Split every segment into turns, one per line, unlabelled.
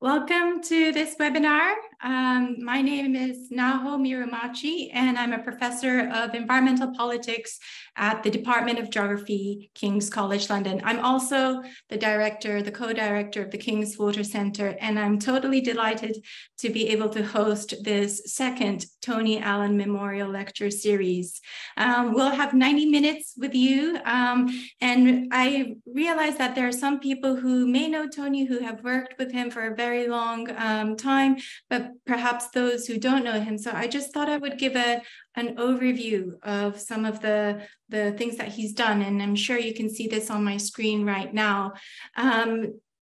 Welcome to this webinar. Um, my name is Naho Mirumachi, and I'm a professor of environmental politics at the Department of Geography, King's College London. I'm also the director, the co-director of the King's Water Centre, and I'm totally delighted to be able to host this second Tony Allan Memorial Lecture Series. Um, we'll have 90 minutes with you, um, and I realize that there are some people who may know Tony who have worked with him for a very very long um, time, but perhaps those who don't know him. So I just thought I would give a, an overview of some of the, the things that he's done. And I'm sure you can see this on my screen right now. Um,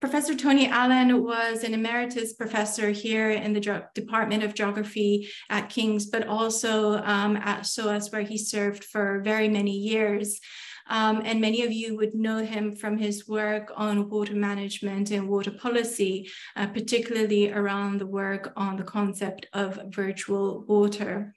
Professor Tony Allan was an emeritus professor here in the Department of Geography at King's, but also um, at SOAS, where he served for very many years. Um, and many of you would know him from his work on water management and water policy, uh, particularly around the work on the concept of virtual water.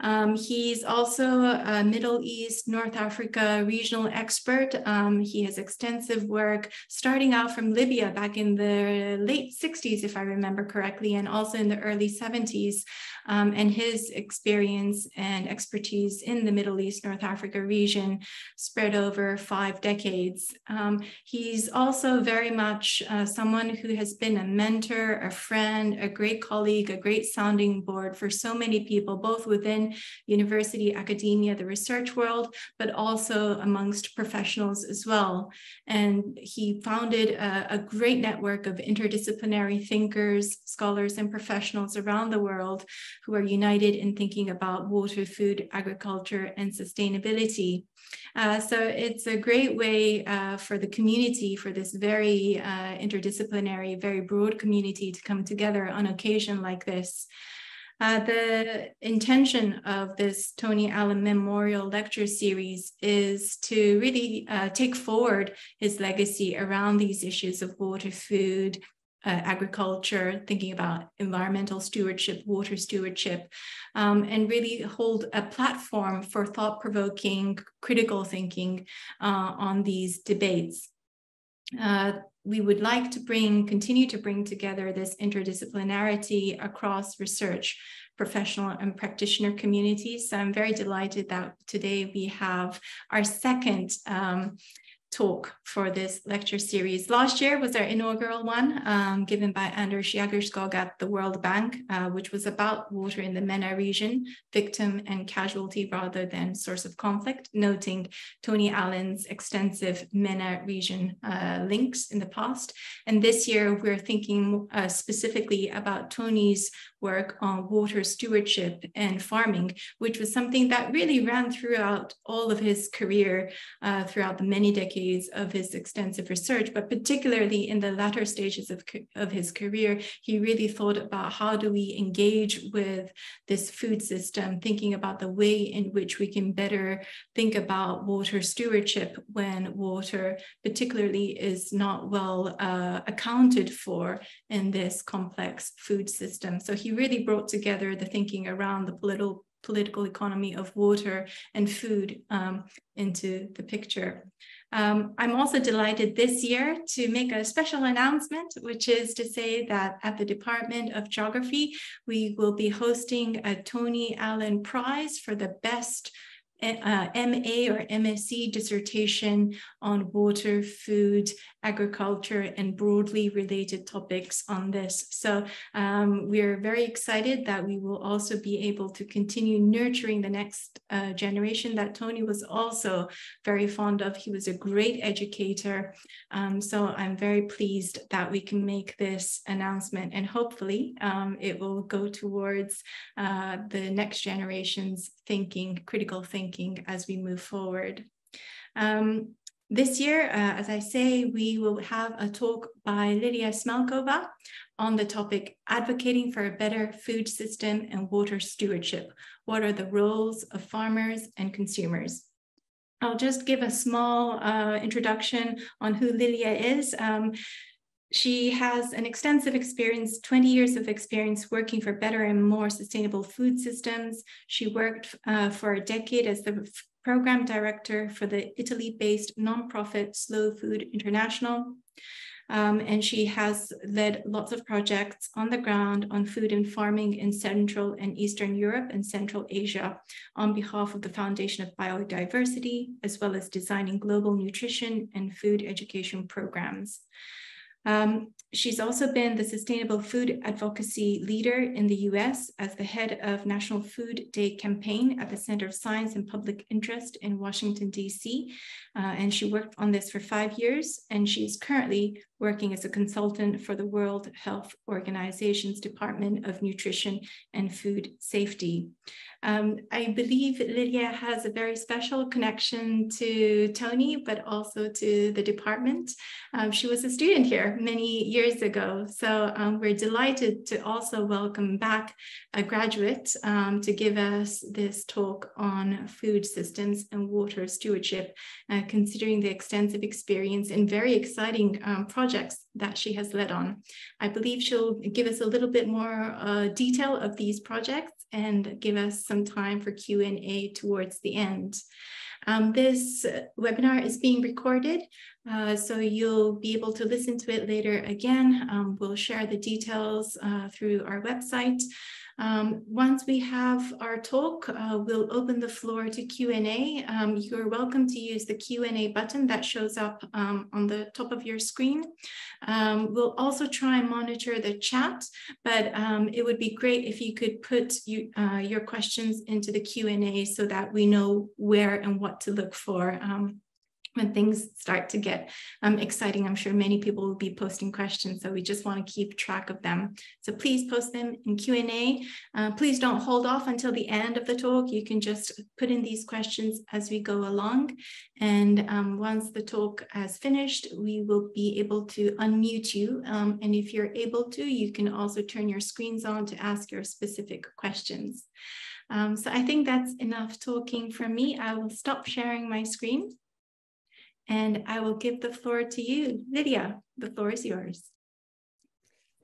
Um, he's also a Middle East, North Africa regional expert. Um, he has extensive work starting out from Libya back in the late 60s, if I remember correctly, and also in the early 70s. Um, and his experience and expertise in the Middle East, North Africa region spread over five decades. Um, he's also very much uh, someone who has been a mentor, a friend, a great colleague, a great sounding board for so many people, both within university, academia, the research world, but also amongst professionals as well. And he founded a, a great network of interdisciplinary thinkers, scholars, and professionals around the world who are united in thinking about water, food, agriculture, and sustainability. Uh, so it's a great way uh, for the community, for this very uh, interdisciplinary, very broad community to come together on occasion like this. Uh, the intention of this Tony Allan Memorial Lecture Series is to really uh, take forward his legacy around these issues of water, food, uh, agriculture, thinking about environmental stewardship, water stewardship, um, and really hold a platform for thought provoking, critical thinking uh, on these debates. Uh, we would like to bring, continue to bring together this interdisciplinarity across research, professional and practitioner communities. So I'm very delighted that today we have our second um, talk for this lecture series. Last year was our inaugural one um, given by Anders Jägerskog at the World Bank, uh, which was about water in the MENA region, victim and casualty rather than source of conflict, noting Tony Allan's extensive MENA region uh, links in the past. And this year we're thinking uh, specifically about Tony's work on water stewardship and farming, which was something that really ran throughout all of his career, uh, throughout the many decades of his extensive research, but particularly in the latter stages of, of his career, he really thought about how do we engage with this food system, thinking about the way in which we can better think about water stewardship when water particularly is not well uh, accounted for in this complex food system. So he he really brought together the thinking around the political political economy of water and food um, into the picture. Um, I'm also delighted this year to make a special announcement, which is to say that at the Department of Geography, we will be hosting a Tony Allan Prize for the best uh, MA or MSc dissertation on water, food, agriculture, and broadly related topics on this. So um, we're very excited that we will also be able to continue nurturing the next uh, generation that Tony was also very fond of. He was a great educator. Um, so I'm very pleased that we can make this announcement and hopefully um, it will go towards uh, the next generation's thinking, critical thinking as we move forward. Um, this year, uh, as I say, we will have a talk by Lilia Smelkova on the topic advocating for a better food system and water stewardship. What are the roles of farmers and consumers? I'll just give a small uh, introduction on who Lilia is. Um, she has an extensive experience, 20 years of experience working for better and more sustainable food systems. She worked uh, for a decade as the program director for the Italy-based nonprofit Slow Food International. Um, and she has led lots of projects on the ground on food and farming in Central and Eastern Europe and Central Asia on behalf of the Foundation of Biodiversity, as well as designing global nutrition and food education programs. Um, she's also been the sustainable food advocacy leader in the US as the head of National Food Day campaign at the Center of Science and Public Interest in Washington, DC. Uh, and she worked on this for five years, and she's currently working as a consultant for the World Health Organization's Department of Nutrition and Food Safety. Um, I believe Lilia has a very special connection to Tony, but also to the department. Um, she was a student here many years ago. So um, we're delighted to also welcome back a graduate um, to give us this talk on food systems and water stewardship, uh, considering the extensive experience and very exciting um, projects that she has led on. I believe she'll give us a little bit more uh, detail of these projects and give us some time for Q&A towards the end. Um, this webinar is being recorded, uh, so you'll be able to listen to it later again. Um, we'll share the details uh, through our website. Um, once we have our talk, uh, we'll open the floor to Q&A. Um, you're welcome to use the Q&A button that shows up um, on the top of your screen. Um, we'll also try and monitor the chat, but um, it would be great if you could put you, uh, your questions into the Q&A so that we know where and what to look for um, when things start to get um, exciting, I'm sure many people will be posting questions. So we just want to keep track of them. So please post them in Q&A. Uh, please don't hold off until the end of the talk. You can just put in these questions as we go along. And um, once the talk has finished, we will be able to unmute you. Um, and if you're able to, you can also turn your screens on to ask your specific questions. Um, so I think that's enough talking from me. I will stop sharing my screen. And I will give the floor to you, Lilia. The floor is yours.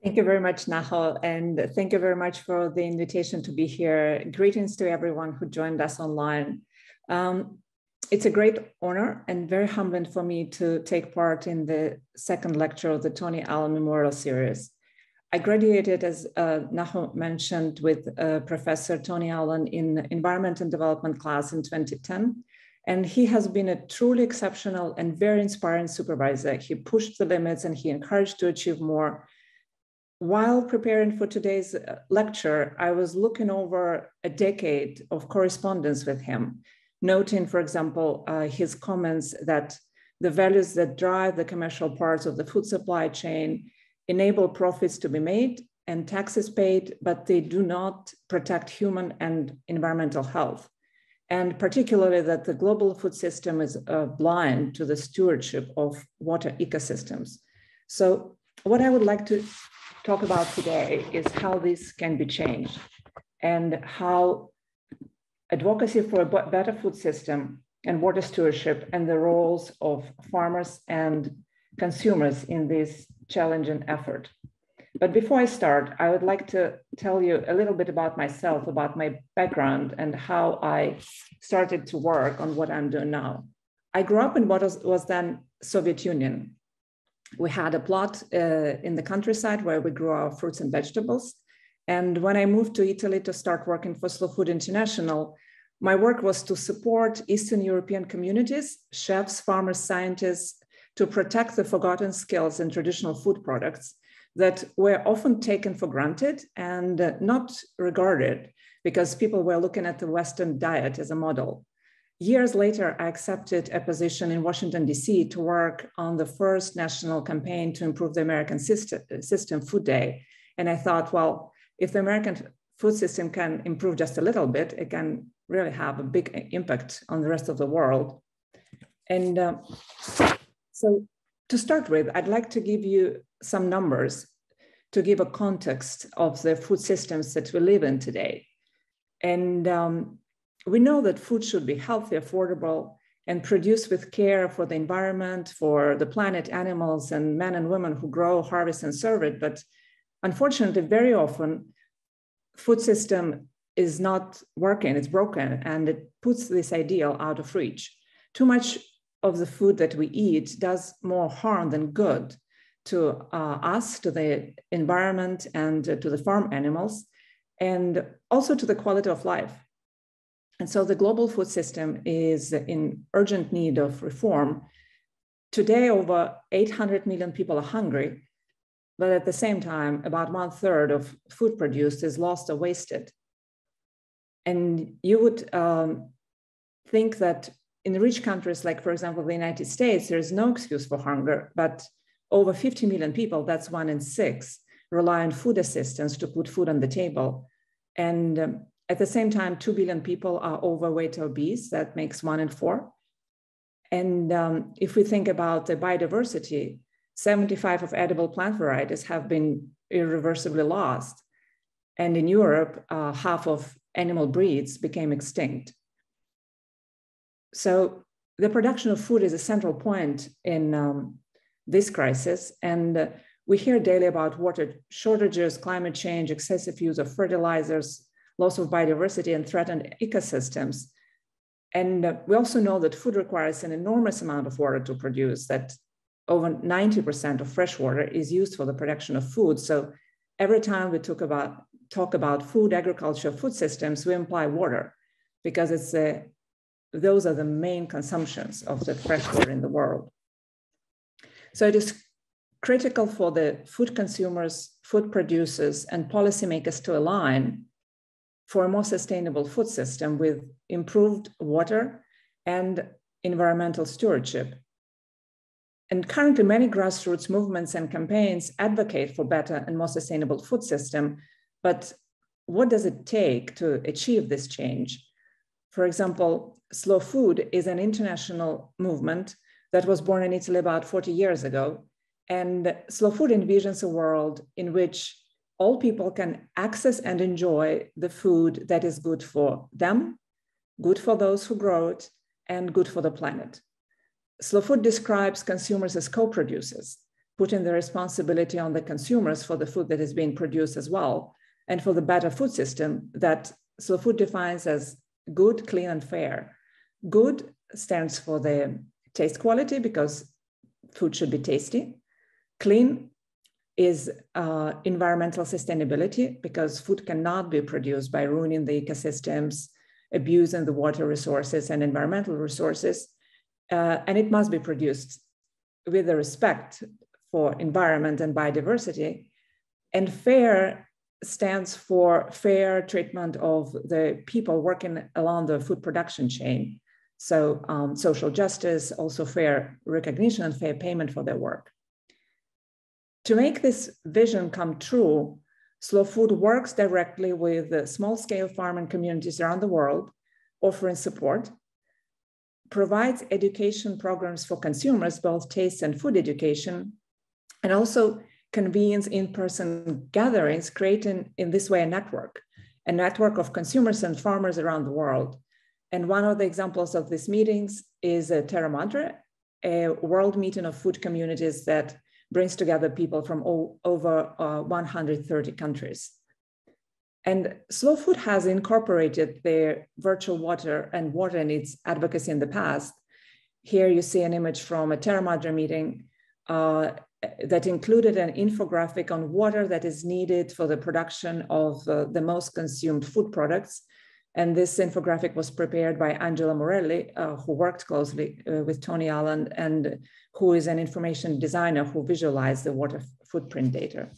Thank you very much, Naho, and thank you very much for the invitation to be here. Greetings to everyone who joined us online. Um, it's a great honor and very humbling for me to take part in the second lecture of the Tony Allan Memorial Series. I graduated, as uh, Naho mentioned, with uh, Professor Tony Allan in Environment and Development class in 2010. And he has been a truly exceptional and very inspiring supervisor. He pushed the limits and he encouraged to achieve more. While preparing for today's uh, lecture, I was looking over a decade of correspondence with him, noting, for example, uh, his comments that the values that drive the commercial parts of the food supply chain enable profits to be made and taxes paid, but they do not protect human and environmental health and particularly that the global food system is uh, blind to the stewardship of water ecosystems. So what I would like to talk about today is how this can be changed and how advocacy for a better food system and water stewardship and the roles of farmers and consumers in this challenging effort. But before I start, I would like to tell you a little bit about myself, about my background, and how I started to work on what I'm doing now. I grew up in what was, then Soviet Union. We had a plot uh, in the countryside where we grew our fruits and vegetables. And when I moved to Italy to start working for Slow Food International, my work was to support Eastern European communities, chefs, farmers, scientists, to protect the forgotten skills in traditional food products that were often taken for granted and uh, not regarded because people were looking at the Western diet as a model. Years later, I accepted a position in Washington, DC to work on the first national campaign to improve the American system, system Food Day. And I thought, well, if the American food system can improve just a little bit, it can really have a big impact on the rest of the world. And uh, so to start with, I'd like to give you some numbers to give a context of the food systems that we live in today. And um, we know that food should be healthy, affordable, and produced with care for the environment, for the planet, animals, and men and women who grow, harvest, and serve it. But unfortunately, very often, food system is not working, it's broken, and it puts this ideal out of reach. Too much of the food that we eat does more harm than good to uh, us, to the environment, and to the farm animals, and also to the quality of life. And so the global food system is in urgent need of reform. Today, over 800 million people are hungry, but at the same time, about one third of food produced is lost or wasted. And you would um, think that in rich countries, like, for example, the United States, there is no excuse for hunger, but over 50 million people, that's one in six, rely on food assistance to put food on the table. And um, at the same time, 2 billion people are overweight or obese, that makes one in four. And um, if we think about the biodiversity, 75 of edible plant varieties have been irreversibly lost. And in Europe, uh, half of animal breeds became extinct. So the production of food is a central point in um, this crisis. And uh, we hear daily about water shortages, climate change, excessive use of fertilizers, loss of biodiversity, and threatened ecosystems. And uh, we also know that food requires an enormous amount of water to produce, that over 90% of fresh water is used for the production of food. So every time we talk about, talk about food, agriculture, food systems, we imply water because it's a those are the main consumptions of the fresh water in the world. So it is critical for the food consumers, food producers, and policymakers to align for a more sustainable food system with improved water and environmental stewardship. And currently, many grassroots movements and campaigns advocate for better and more sustainable food system. But what does it take to achieve this change? For example, slow food is an international movement that was born in Italy about 40 years ago. And slow food envisions a world in which all people can access and enjoy the food that is good for them, good for those who grow it, and good for the planet. Slow food describes consumers as co producers, putting the responsibility on the consumers for the food that is being produced as well, and for the better food system that slow food defines as good, clean, and fair. Good stands for the taste quality because food should be tasty. Clean is uh, environmental sustainability because food cannot be produced by ruining the ecosystems, abusing the water resources and environmental resources. Uh, and it must be produced with the respect for environment and biodiversity. And fair stands for fair treatment of the people working along the food production chain. So um, social justice, also fair recognition and fair payment for their work. To make this vision come true, Slow Food works directly with small scale farming communities around the world, offering support, provides education programs for consumers, both taste and food education, and also convenes in-person gatherings, creating in this way a network, a network of consumers and farmers around the world. And one of the examples of these meetings is uh, Terra Madre, a world meeting of food communities that brings together people from all, over uh, 130 countries. And Slow Food has incorporated their virtual water and water needs advocacy in the past. Here you see an image from a Terra Madre meeting uh, that included an infographic on water that is needed for the production of uh, the most consumed food products. And this infographic was prepared by Angela Morelli, uh, who worked closely uh, with Tony Allan and who is an information designer who visualized the water footprint data.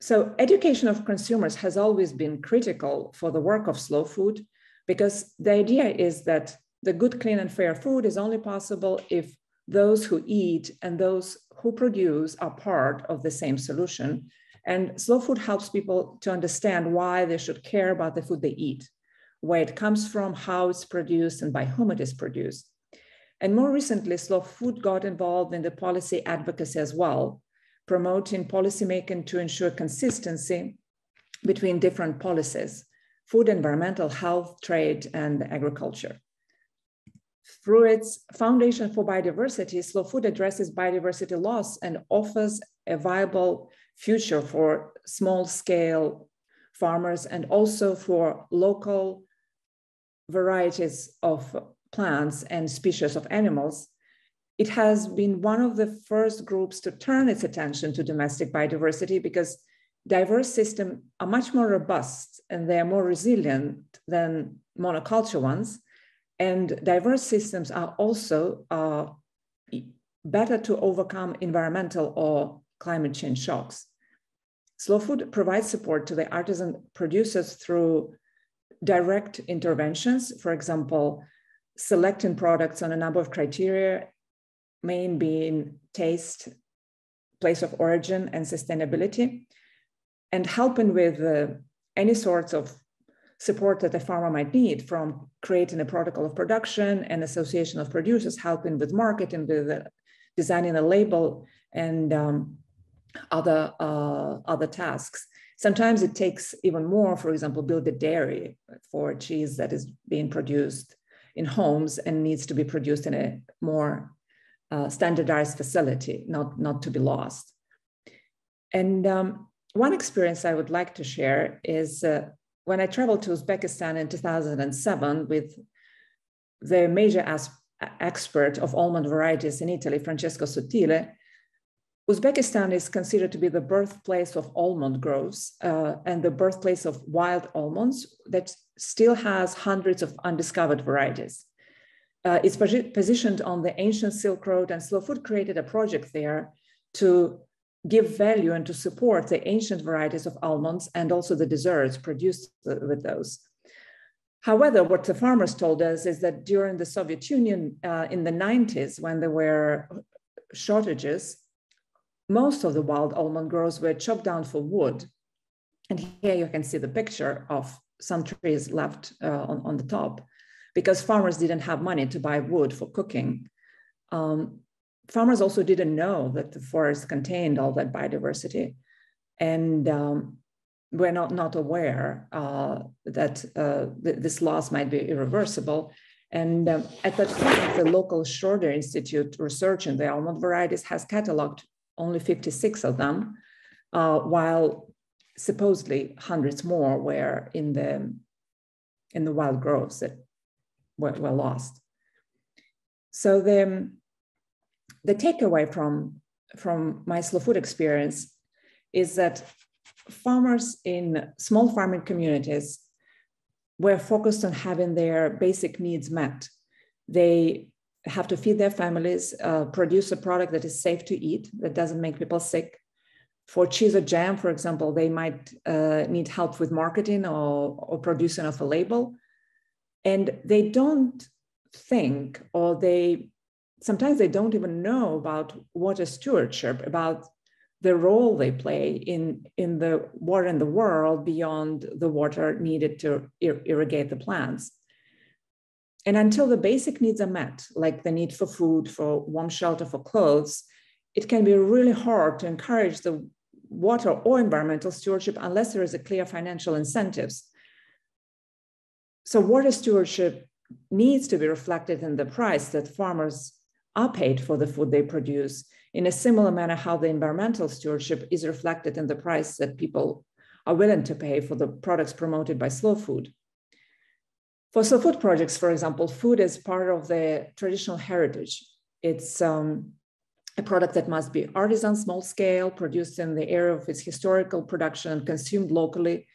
So education of consumers has always been critical for the work of slow food because the idea is that the good, clean, and fair food is only possible if those who eat and those who produce are part of the same solution. And slow food helps people to understand why they should care about the food they eat, where it comes from, how it's produced, and by whom it is produced. And more recently, Slow Food got involved in the policy advocacy as well, promoting policymaking to ensure consistency between different policies, food, environmental, health, trade, and agriculture. Through its Foundation for Biodiversity, Slow Food addresses biodiversity loss and offers a viable future for small scale farmers and also for local varieties of plants and species of animals it has been one of the first groups to turn its attention to domestic biodiversity because diverse systems are much more robust and they are more resilient than monoculture ones. And diverse systems are also uh, better to overcome environmental or climate change shocks. Slow food provides support to the artisan producers through direct interventions, for example, selecting products on a number of criteria, main being taste, place of origin, and sustainability, and helping with uh, any sorts of support that the farmer might need from creating a protocol of production and association of producers, helping with marketing, with uh, designing a label, and um, other, uh, other tasks. Sometimes it takes even more, for example, build a dairy for cheese that is being produced in homes and needs to be produced in a more uh, standardized facility, not, not to be lost. And um, one experience I would like to share is uh, when I traveled to Uzbekistan in 2007 with the major expert of almond varieties in Italy, Francesco Sottile, Uzbekistan is considered to be the birthplace of almond groves uh, and the birthplace of wild almonds that still has hundreds of undiscovered varieties. Uh, it's positioned on the ancient Silk Road, and Slow Food created a project there to give value and to support the ancient varieties of almonds and also the desserts produced with those. However, what the farmers told us is that during the Soviet Union uh, in the 90s, when there were shortages, most of the wild almond groves were chopped down for wood. And here you can see the picture of some trees left uh, on, on the top because farmers didn't have money to buy wood for cooking. Um, farmers also didn't know that the forest contained all that biodiversity. And um, we're not, not aware uh, that uh, th this loss might be irreversible. And um, at that point, the local Schroeder Institute research in the almond varieties has cataloged only 56 of them, uh, while supposedly hundreds more were in the, in the wild groves that were, were lost. So the, the takeaway from, from my slow food experience is that farmers in small farming communities were focused on having their basic needs met. They have to feed their families, uh, produce a product that is safe to eat, that doesn't make people sick. For cheese or jam, for example, they might uh, need help with marketing or, or producing of a label. And they don't think, or they sometimes they don't even know about water stewardship, about the role they play in, in the water in the world beyond the water needed to ir- irrigate the plants and until the basic needs are met, like the need for food, for warm shelter, for clothes, it can be really hard to encourage the water or environmental stewardship unless there is a clear financial incentives. So water stewardship needs to be reflected in the price that farmers are paid for the food they produce in a similar manner how the environmental stewardship is reflected in the price that people are willing to pay for the products promoted by slow food. For slow food projects, for example, food is part of the traditional heritage. It's um, a product that must be artisan, small scale, produced in the area of its historical production and consumed locally.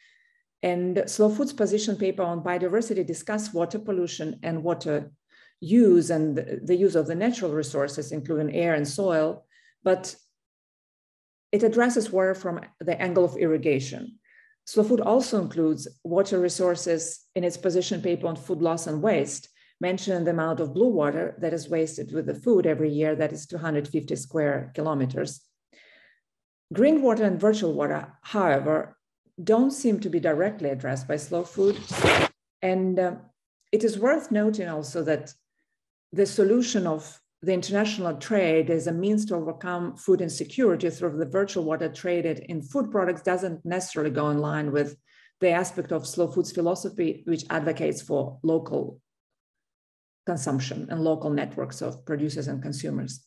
And Slow Food's position paper on biodiversity discuss water pollution and water use and the use of the natural resources, including air and soil, but it addresses water from the angle of irrigation. Slow food also includes water resources in its position paper on food loss and waste, mentioning the amount of blue water that is wasted with the food every year, that is 250 square kilometers. Green water and virtual water, however, don't seem to be directly addressed by slow food. And uh, it is worth noting also that the solution of the international trade as a means to overcome food insecurity through the virtual water traded in food products doesn't necessarily go in line with the aspect of slow foods philosophy, which advocates for local consumption and local networks of producers and consumers.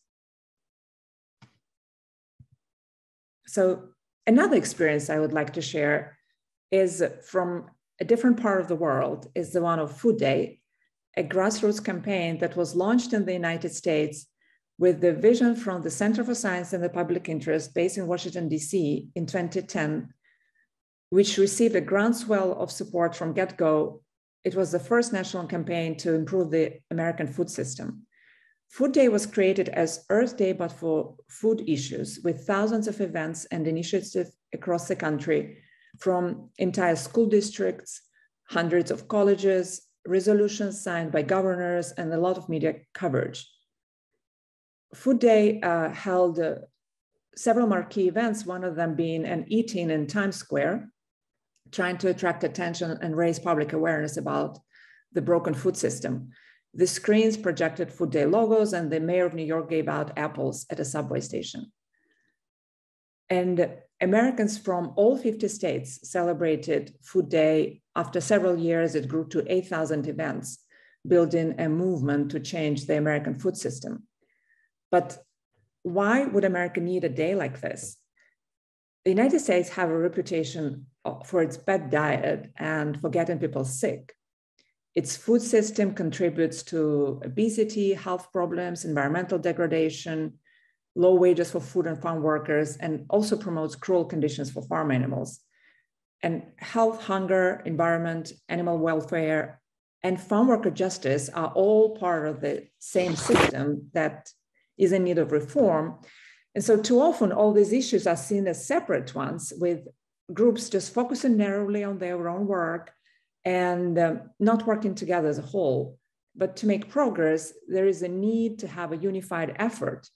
So another experience I would like to share is from a different part of the world, is the one of Food Day, a grassroots campaign that was launched in the United States with the vision from the Center for Science and the Public Interest based in Washington, DC in 2010, which received a groundswell of support from get-go. It was the first national campaign to improve the American food system. Food Day was created as Earth Day, but for food issues, with thousands of events and initiatives across the country, from entire school districts, hundreds of colleges, resolutions signed by governors, and a lot of media coverage. Food Day uh, held uh, several marquee events, one of them being an eating in Times Square, trying to attract attention and raise public awareness about the broken food system. The screens projected Food Day logos, and the mayor of New York gave out apples at a subway station. And Americans from all 50 states celebrated Food Day. After several years, it grew to 8,000 events, building a movement to change the American food system. But why would America need a day like this? The United States have a reputation for its bad diet and for getting people sick. Its food system contributes to obesity, health problems, environmental degradation, low wages for food and farm workers, and also promotes cruel conditions for farm animals. And health, hunger, environment, animal welfare, and farm worker justice are all part of the same system that is in need of reform. And so, too often, all these issues are seen as separate ones, with groups just focusing narrowly on their own work and um, not working together as a whole. But to make progress, there is a need to have a unified effort,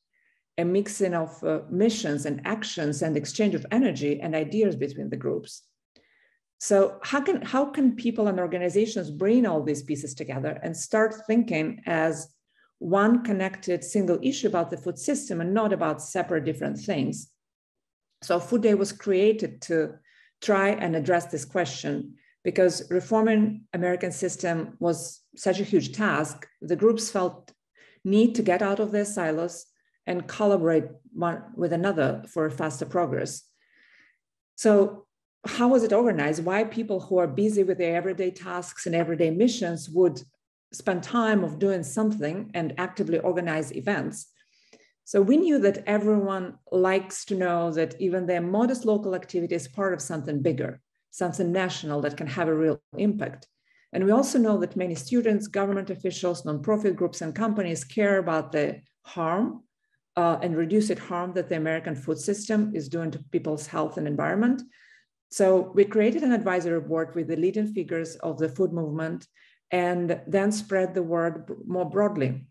a mixing of uh, missions and actions and exchange of energy and ideas between the groups. So how can how can people and organizations bring all these pieces together and start thinking as one connected single issue about the food system and not about separate different things. So Food Day was created to try and address this question because reforming American system was such a huge task. The groups felt need to get out of their silos and collaborate one with another for faster progress. So how was it organized? Why people who are busy with their everyday tasks and everyday missions would spend time of doing something and actively organize events. So we knew that everyone likes to know that even their modest local activity is part of something bigger, something national that can have a real impact. And we also know that many students, government officials, nonprofit groups, and companies care about the harm uh, and reduced harm that the American food system is doing to people's health and environment. So we created an advisory board with the leading figures of the food movement and then spread the word more broadly.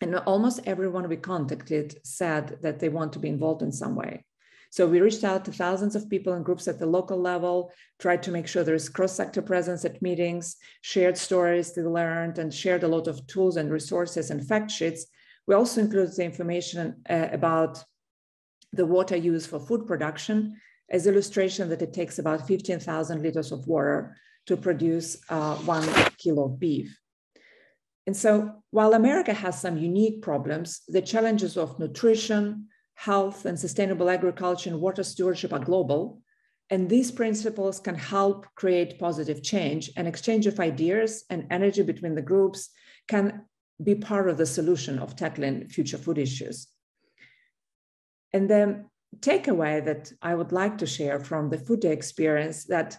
And almost everyone we contacted said that they want to be involved in some way. So we reached out to thousands of people and groups at the local level, tried to make sure there is cross-sector presence at meetings, shared stories they learned, and shared a lot of tools and resources and fact sheets. We also include the information uh, about the water used for food production as illustration that it takes about 15,000 liters of water to produce uh, one kilo of beef. And so while America has some unique problems, the challenges of nutrition, health, and sustainable agriculture and water stewardship are global. And these principles can help create positive change and exchange of ideas and energy between the groups can be part of the solution of tackling future food issues. And the takeaway that I would like to share from the food day experience that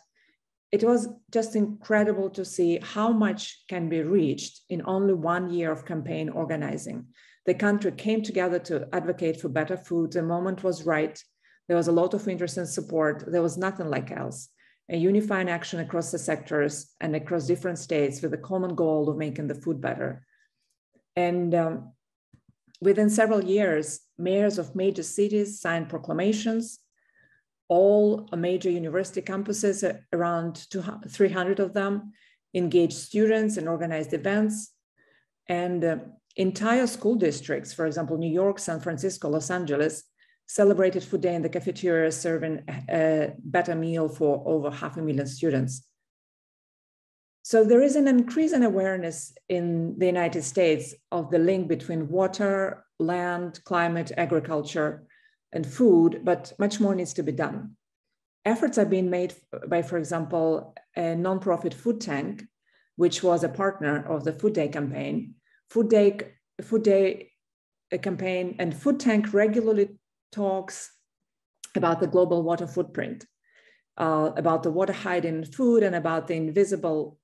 it was just incredible to see how much can be reached in only one year of campaign organizing. The country came together to advocate for better food. The moment was right. There was a lot of interest and support. There was nothing like else. A unifying action across the sectors and across different states with a common goal of making the food better. And um, within several years, mayors of major cities signed proclamations all major university campuses, uh, around 300 of them, engaged students and organized events. And uh, entire school districts, for example, New York, San Francisco, Los Angeles, celebrated Food Day in the cafeteria, serving a better meal for over half a million students. So there is an increase in awareness in the United States of the link between water, land, climate, agriculture, and food, but much more needs to be done. Efforts are being made by, for example, a nonprofit food tank, which was a partner of the Food Day campaign. Food Day, food Day campaign, and Food Tank regularly talks about the global water footprint, uh, about the water hiding in food, and about the invisible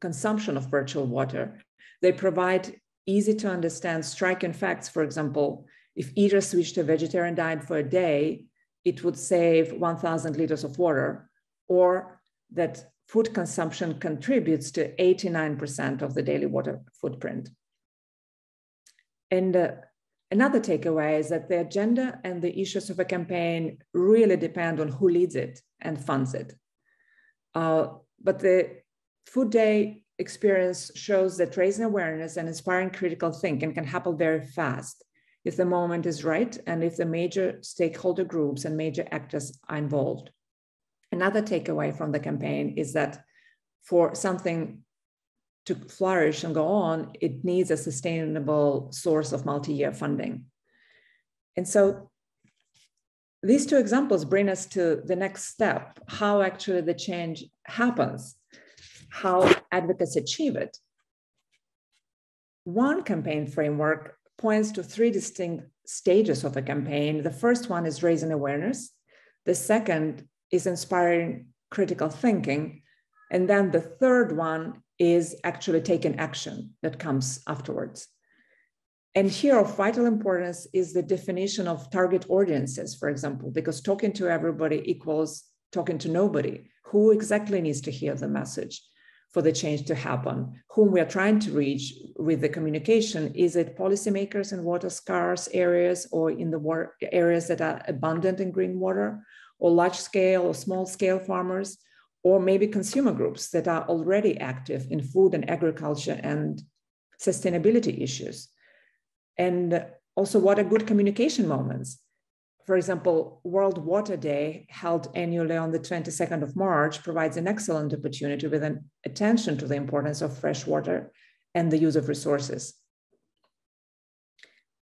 consumption of virtual water. They provide easy to understand striking facts. For example, if eaters switched to a vegetarian diet for a day, it would save 1,000 liters of water, or that food consumption contributes to 89% of the daily water footprint. And uh, another takeaway is that the agenda and the issues of a campaign really depend on who leads it and funds it. Uh, but the Food Day experience shows that raising awareness and inspiring critical thinking can happen very fast if the moment is right and if the major stakeholder groups and major actors are involved. Another takeaway from the campaign is that for something to flourish and go on, it needs a sustainable source of multi year funding. And so these two examples bring us to the next step how actually the change happens, how advocates achieve it. One campaign framework points to three distinct stages of a campaign. The first one is raising awareness, the second is inspiring critical thinking, and then the third one is actually taking action that comes afterwards. And here of vital importance is the definition of target audiences, for example, because talking to everybody equals talking to nobody. Who exactly needs to hear the message for the change to happen? Whom we are trying to reach with the communication? Is it policymakers in water scarce areas or in the areas that are abundant in green water, or large scale or small scale farmers? or maybe consumer groups that are already active in food and agriculture and sustainability issues. And also, what are good communication moments? For example, World Water Day, held annually on the 22nd of March, provides an excellent opportunity with an attention to the importance of fresh water and the use of resources.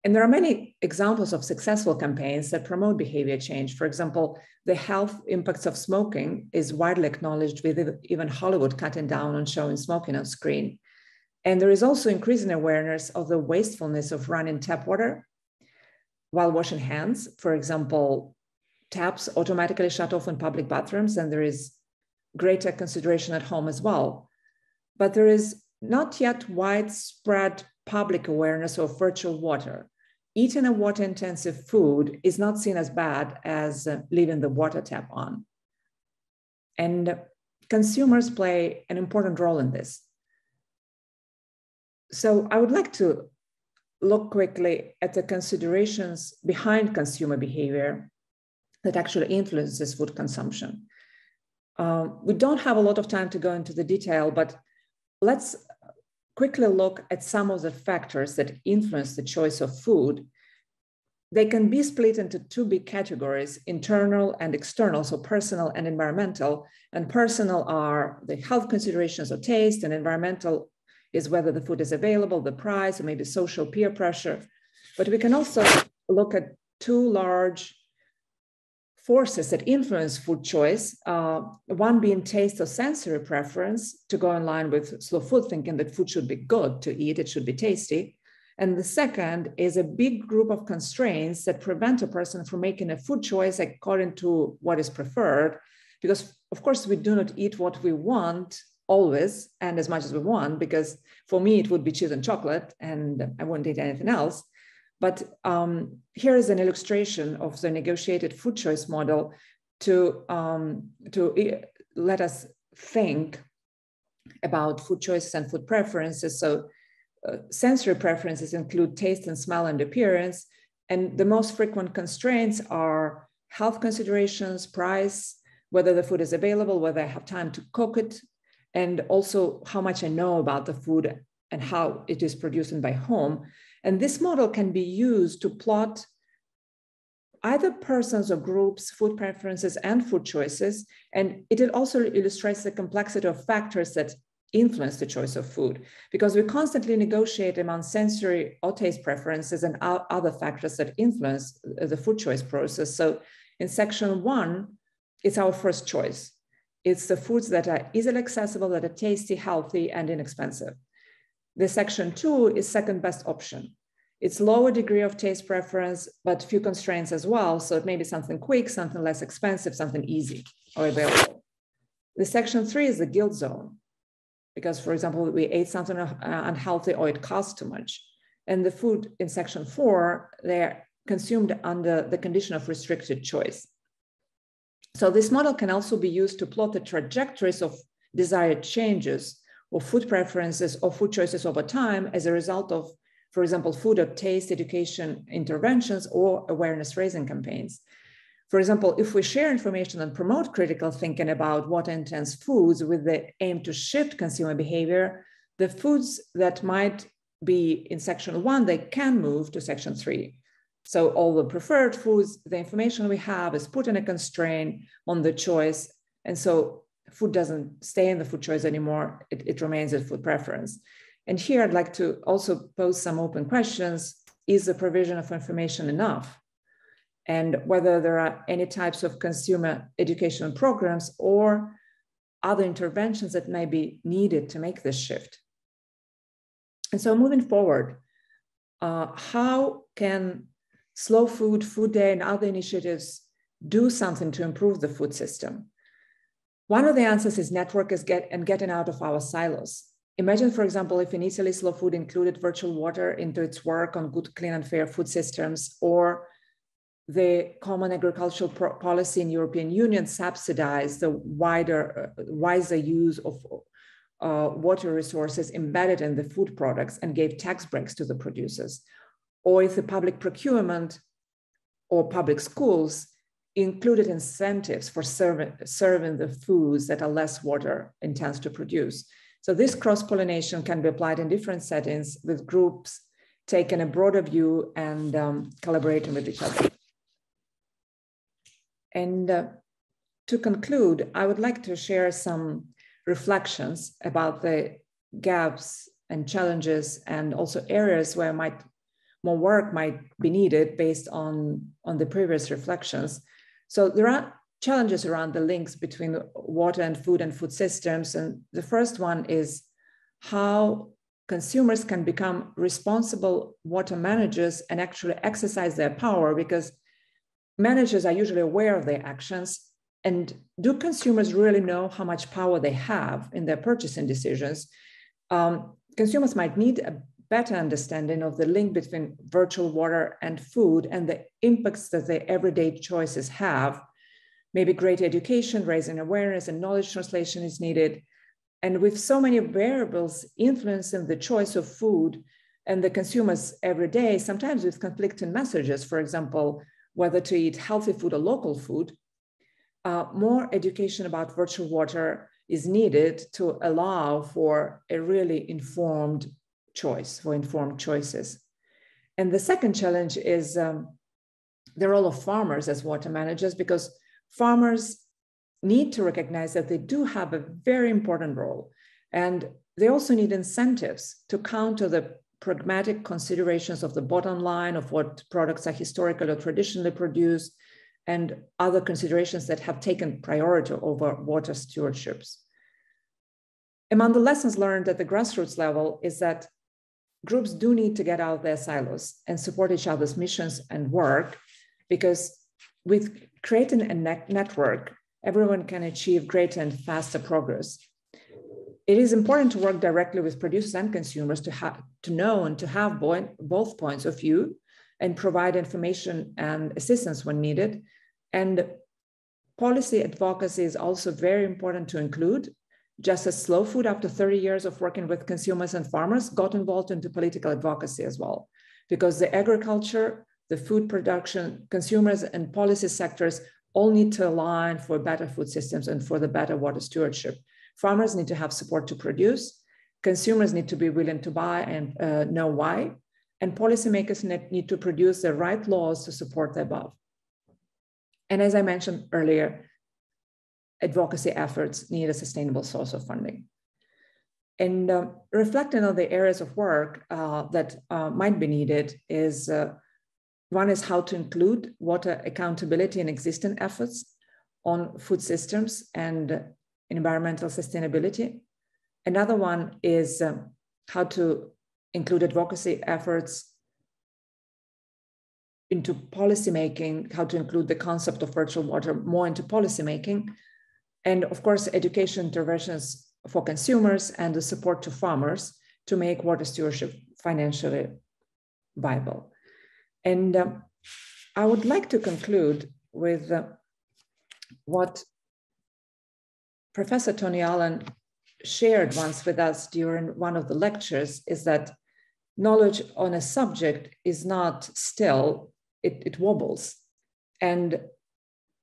And there are many examples of successful campaigns that promote behavior change. For example, the health impacts of smoking is widely acknowledged with even Hollywood cutting down on showing smoking on screen. And there is also increasing awareness of the wastefulness of running tap water while washing hands. For example, taps automatically shut off in public bathrooms, and there is greater consideration at home as well. But there is not yet widespread public awareness of virtual water. Eating a water intensive food is not seen as bad as uh, leaving the water tap on. And consumers play an important role in this. So I would like to look quickly at the considerations behind consumer behavior that actually influences food consumption. Um, we don't have a lot of time to go into the detail, but let's quickly look at some of the factors that influence the choice of food, they can be split into two big categories internal and external, so personal and environmental. And personal are the health considerations or taste, and environmental is whether the food is available, the price, or maybe social peer pressure. But we can also look at two large forces that influence food choice, uh, one being taste or sensory preference to go in line with slow food thinking that food should be good to eat, it should be tasty. And the second is a big group of constraints that prevent a person from making a food choice according to what is preferred. Because, of course, we do not eat what we want always and as much as we want, because for me, it would be cheese and chocolate, and I wouldn't eat anything else. But um, here is an illustration of the negotiated food choice model to, um, to let us think about food choices and food preferences. So uh, sensory preferences include taste and smell and appearance. And the most frequent constraints are health considerations, price, whether the food is available, whether I have time to cook it, and also how much I know about the food and how it is produced and by home. And this model can be used to plot either persons or groups, food preferences and food choices. And it also illustrates the complexity of factors that influence the choice of food because we constantly negotiate among sensory or taste preferences and other factors that influence uh, the food choice process. So in section one, it's our first choice. It's the foods that are easily accessible, that are tasty, healthy, and inexpensive. The section two is second best option. It's lower degree of taste preference, but few constraints as well. So it may be something quick, something less expensive, something easy or available. The section three is the guilt zone, because for example, we ate something uh, unhealthy or it costs too much. And the food in section four, they're consumed under the condition of restricted choice. So this model can also be used to plot the trajectories of desired changes or food preferences or food choices over time as a result of, for example, food or taste education interventions or awareness raising campaigns. For example, if we share information and promote critical thinking about water intense foods with the aim to shift consumer behavior, the foods that might be in section one, they can move to section three. So all the preferred foods, the information we have is put in a constraint on the choice. And so food doesn't stay in the food choice anymore, it, it remains a food preference. And here I'd like to also pose some open questions. Is the provision of information enough? And whether there are any types of consumer education programs or other interventions that may be needed to make this shift. And so moving forward, uh, how can slow food, food day, and other initiatives do something to improve the food system? One of the answers is network is get and getting out of our silos. Imagine, for example, if in Italy slow food included virtual water into its work on good, clean, and fair food systems, or the common agricultural policy in European Union subsidized the wider, uh, wiser use of uh, water resources embedded in the food products and gave tax breaks to the producers, or if the public procurement or public schools included incentives for serving, serving the foods that are less water intense to produce. So this cross-pollination can be applied in different settings with groups taking a broader view and um, collaborating with each other. And uh, to conclude, I would like to share some reflections about the gaps and challenges and also areas where might more work might be needed based on, on the previous reflections. So there are challenges around the links between water and food and food systems. And the first one is how consumers can become responsible water managers and actually exercise their power because managers are usually aware of their actions. And do consumers really know how much power they have in their purchasing decisions? Um, consumers might need a better understanding of the link between virtual water and food and the impacts that their everyday choices have. Maybe greater education, raising awareness, and knowledge translation is needed. And with so many variables influencing the choice of food and the consumers every day, sometimes with conflicting messages, for example, whether to eat healthy food or local food, uh, more education about virtual water is needed to allow for a really informed choice, for informed choices. And the second challenge is um, the role of farmers as water managers, because farmers need to recognize that they do have a very important role. And they also need incentives to counter the pragmatic considerations of the bottom line of what products are historically or traditionally produced and other considerations that have taken priority over water stewardships. Among the lessons learned at the grassroots level is that groups do need to get out of their silos and support each other's missions and work because with creating a net network, everyone can achieve greater and faster progress. It is important to work directly with producers and consumers to, to know and to have both points of view and provide information and assistance when needed. And policy advocacy is also very important to include just as Slow Food, after 30 years of working with consumers and farmers, got involved into political advocacy as well, because the agriculture, the food production, consumers, and policy sectors all need to align for better food systems and for the better water stewardship. Farmers need to have support to produce, consumers need to be willing to buy and uh, know why, and policymakers need to produce the right laws to support the above. And as I mentioned earlier, advocacy efforts need a sustainable source of funding. And uh, reflecting on the areas of work uh, that uh, might be needed is uh, one is how to include water accountability in existing efforts on food systems and environmental sustainability. Another one is um, how to include advocacy efforts into policymaking, how to include the concept of virtual water more into policymaking. And of course, education interventions for consumers and the support to farmers to make water stewardship financially viable. And um, I would like to conclude with uh, what Professor Tony Allan shared once with us during one of the lectures is that knowledge on a subject is not still, it, it wobbles. And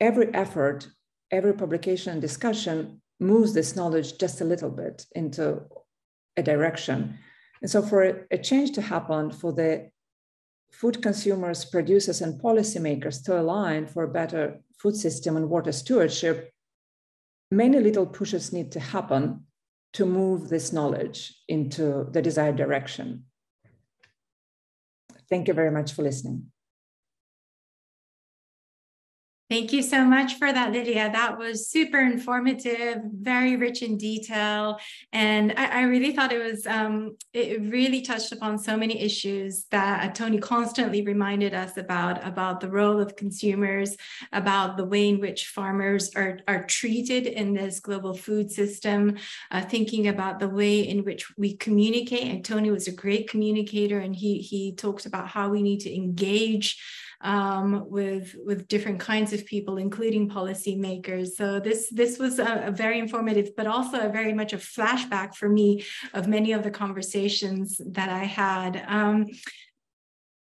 every effort, every publication and discussion moves this knowledge just a little bit into a direction. And so for a, change to happen, for the food consumers, producers, and policymakers to align for a better food system and water stewardship, many little pushes need to happen to move this knowledge into the desired direction. Thank you very much for listening.
Thank you so much for that, Lilia. That was super informative, very rich in detail. And I, I really thought it was, um, it really touched upon so many issues that Tony constantly reminded us about, about the role of consumers, about the way in which farmers are, are treated in this global food system, uh, thinking about the way in which we communicate. And Tony was a great communicator and he, he talked about how we need to engage um, with with different kinds of people, including policymakers. So this this was a, a, very informative, but also a very much a flashback for me of many of the conversations that I had. Um,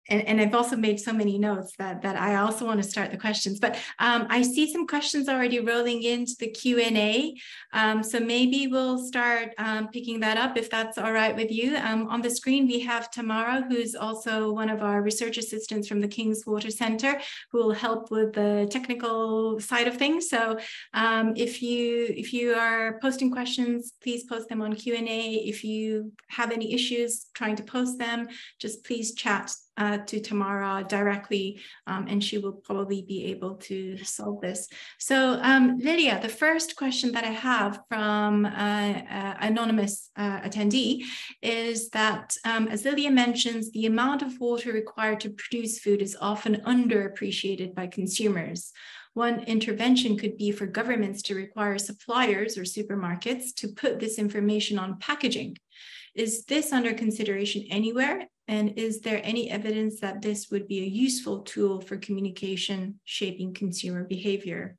and, and I've also made so many notes that, that I also want to start the questions, but um, I see some questions already rolling into the Q&A. Um, so maybe we'll start um, picking that up if that's all right with you. Um, on the screen, we have Tamara, who's also one of our research assistants from the King's Water Center, who will help with the technical side of things. So um, if you if you are posting questions, please post them on Q&A. If you have any issues trying to post them, just please chat uh, to Tamara directly, um, and she will probably be able to solve this. So um, Lilia, the first question that I have from uh, uh, anonymous uh, attendee is that, um, as Lilia mentions, the amount of water required to produce food is often underappreciated by consumers. One intervention could be for governments to require suppliers or supermarkets to put this information on packaging. Is this under consideration anywhere? And is there any evidence that this would be a useful tool for communication shaping consumer behavior?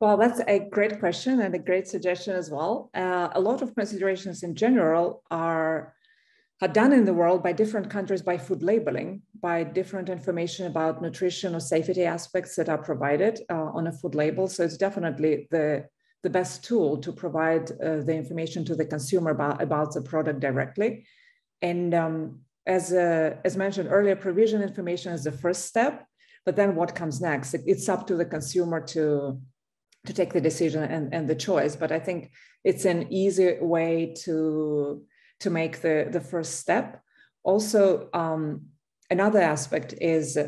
Well, that's a great question and a great suggestion as well. Uh, a lot of considerations in general are, are done in the world by different countries by food labeling, by different information about nutrition or safety aspects that are provided uh, on a food label. So it's definitely the, the best tool to provide uh, the information to the consumer about, about the product directly. And um, as, uh, as mentioned earlier, provision information is the first step, but then what comes next? It, it's up to the consumer to, to take the decision and, and the choice. But I think it's an easy way to, to make the, the first step. Also, um, another aspect is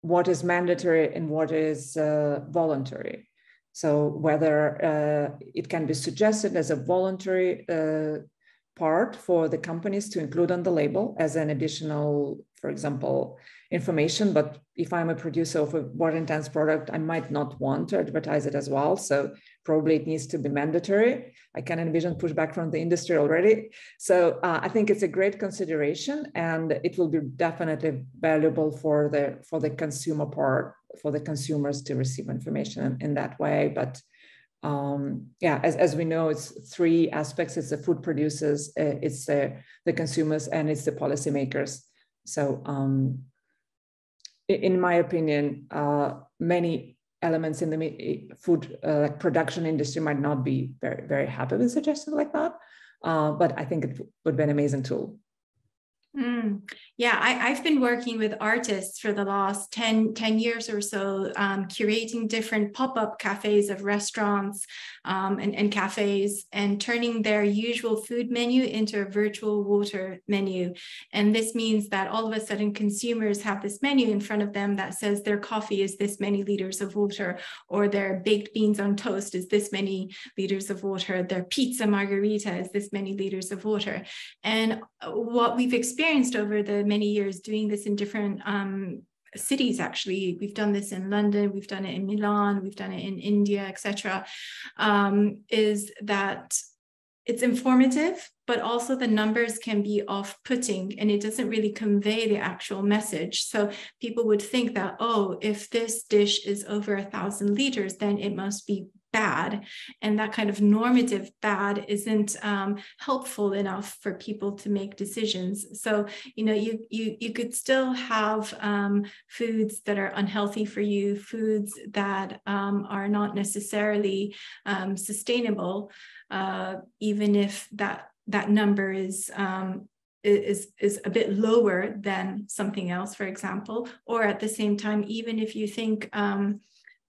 what is mandatory and what is uh, voluntary. So whether uh, it can be suggested as a voluntary uh, part for the companies to include on the label as an additional, for example, information. But if I'm a producer of a water intense product, I might not want to advertise it as well. So probably it needs to be mandatory. I can envision pushback from the industry already. So uh, I think it's a great consideration and it will be definitely valuable for the for the consumer part, for the consumers to receive information in that way. But um, yeah, as, as we know, it's three aspects. It's the food producers, uh, it's the, the consumers, and it's the policymakers. So um, in my opinion, uh, many elements in the food uh, production industry might not be very, very happy with suggestions like that. Uh, but I think it would be an amazing tool.
Mm. Yeah, I, have been working with artists for the last 10, 10 years or so, um, curating different pop up cafes of restaurants um, and, and cafes and turning their usual food menu into a virtual water menu. And this means that all of a sudden consumers have this menu in front of them that says their coffee is this many liters of water, or their baked beans on toast is this many liters of water, their pizza margarita is this many liters of water. And what we've experienced over the many years doing this in different um, cities actually. We've done this in london we've done it in milan we've done it in india etc um, is that it's informative but also the numbers can be off-putting and it doesn't really convey the actual message. So people would think that oh if this dish is over a thousand liters then it must be bad and that kind of normative bad isn't um, helpful enough for people to make decisions. So you know you you you could still have um, foods that are unhealthy for you foods that um, are not necessarily um, sustainable uh, even if that that number is um, is is a bit lower than something else for example. Or at the same time even if you think um,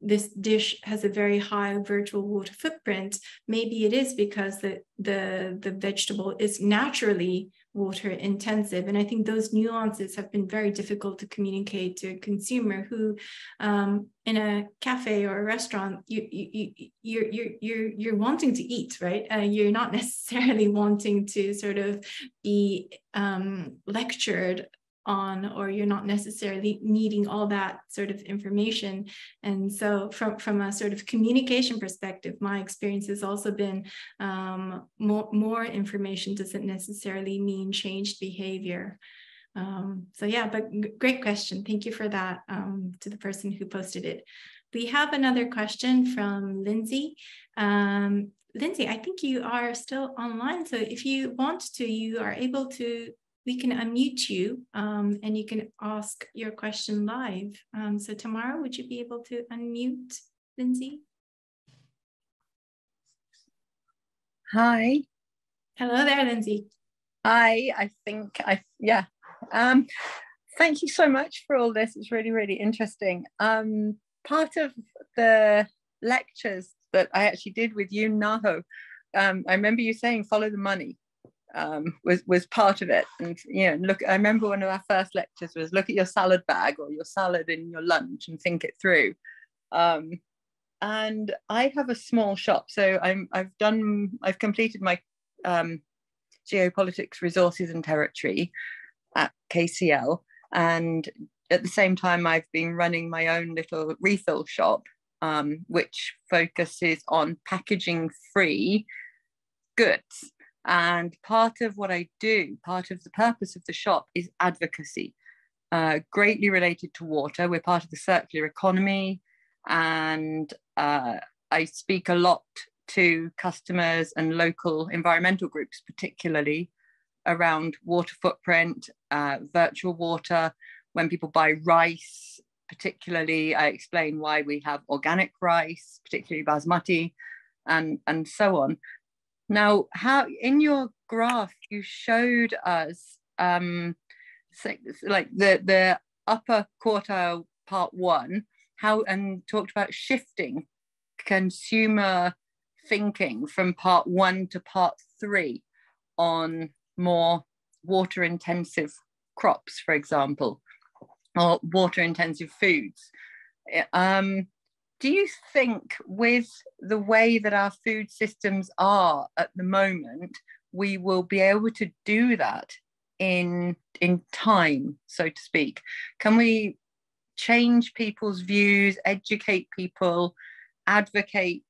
this dish has a very high virtual water footprint, maybe it is because the, the, the vegetable is naturally water intensive. And I think those nuances have been very difficult to communicate to a consumer who um, in a cafe or a restaurant, you, you, you, you're, you're, you're, you're wanting to eat, right? Uh, you're not necessarily wanting to sort of be um, lectured on or you're not necessarily needing all that sort of information. And so from from a sort of communication perspective my experience has also been um, more, more information doesn't necessarily mean changed behavior. Um, so yeah but great question. Thank you for that um, to the person who posted it. We have another question from lindsay. Um, Lindsay, I think you are still online. So if you want to, you are able to we can unmute you um, and you can ask your question live. Um, so Tamara, would you be able to unmute Lindsay?
Hi.
Hello there, Lindsay.
Hi, I think I, yeah. Um, thank you so much for all this. It's really, really interesting. Um, part of the lectures that I actually did with you, Naho, um, I remember you saying follow the money um, was was part of it. And you know, look, I remember one of our first lectures was look at your salad bag or your salad in your lunch and think it through. Um, and I have a small shop, so I'm I've done I've completed my um, geopolitics, resources, and territory at KCL, and at the same time I've been running my own little refill shop, um, which focuses on packaging free goods and part of what I do, part of the purpose of the shop is advocacy, uh, greatly related to water. We're part of the circular economy, and uh, I speak a lot to customers and local environmental groups, particularly around water footprint, uh, virtual water. When people buy rice, particularly, I explain why we have organic rice, particularly basmati, and, and so on. Now, how in your graph you showed us um, like the the upper quartile part one, how and talked about shifting consumer thinking from part one to part three on more water intensive crops, for example, or water intensive foods. Um, do you think with the way that our food systems are at the moment we will be able to do that in in time so to speak? Can we change people's views educate people advocate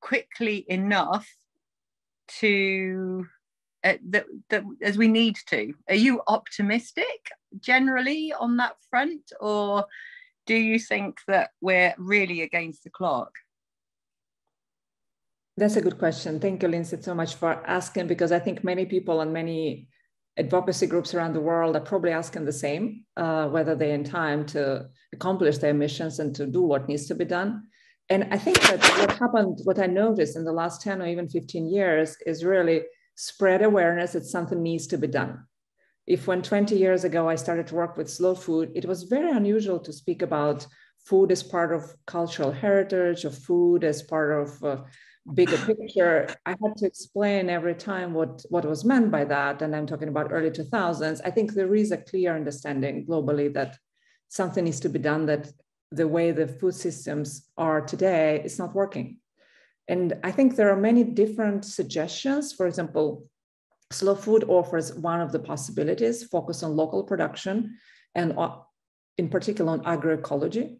quickly enough to uh, that, that as we need to? Are you optimistic generally on that front or do you think that we're really against the clock?
That's a good question. Thank you, Lindsay, so much for asking because I think many people and many advocacy groups around the world are probably asking the same uh, whether they're in time to accomplish their missions and to do what needs to be done. And I think that what happened, what I noticed in the last 10 or even 15 years is really spread awareness that something needs to be done if when 20 years ago I started to work with slow food, it was very unusual to speak about food as part of cultural heritage, of food as part of a bigger picture. I had to explain every time what, what was meant by that. And I'm talking about early 2000s. I think there is a clear understanding globally that something needs to be done, that the way the food systems are today is not working. And I think there are many different suggestions. For example, Slow food offers one of the possibilities, focus on local production and uh, in particular on agroecology,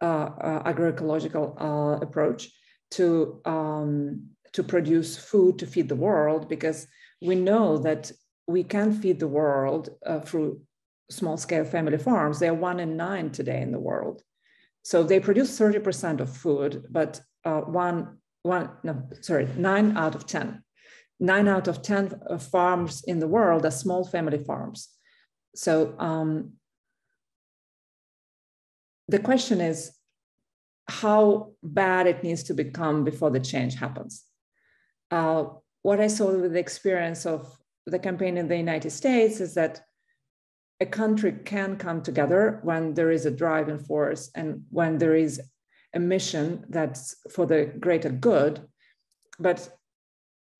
uh, uh, agroecological uh, approach to, um, to produce food to feed the world because we know that we can feed the world uh, through small scale family farms. They are one in nine today in the world. So they produce 30% of food, but uh, one, one, no, sorry, nine out of 10. Nine out of 10 uh, farms in the world are small family farms. So um, the question is how bad it needs to become before the change happens. Uh, what I saw with the experience of the campaign in the United States is that a country can come together when there is a driving force and when there is a mission that's for the greater good. But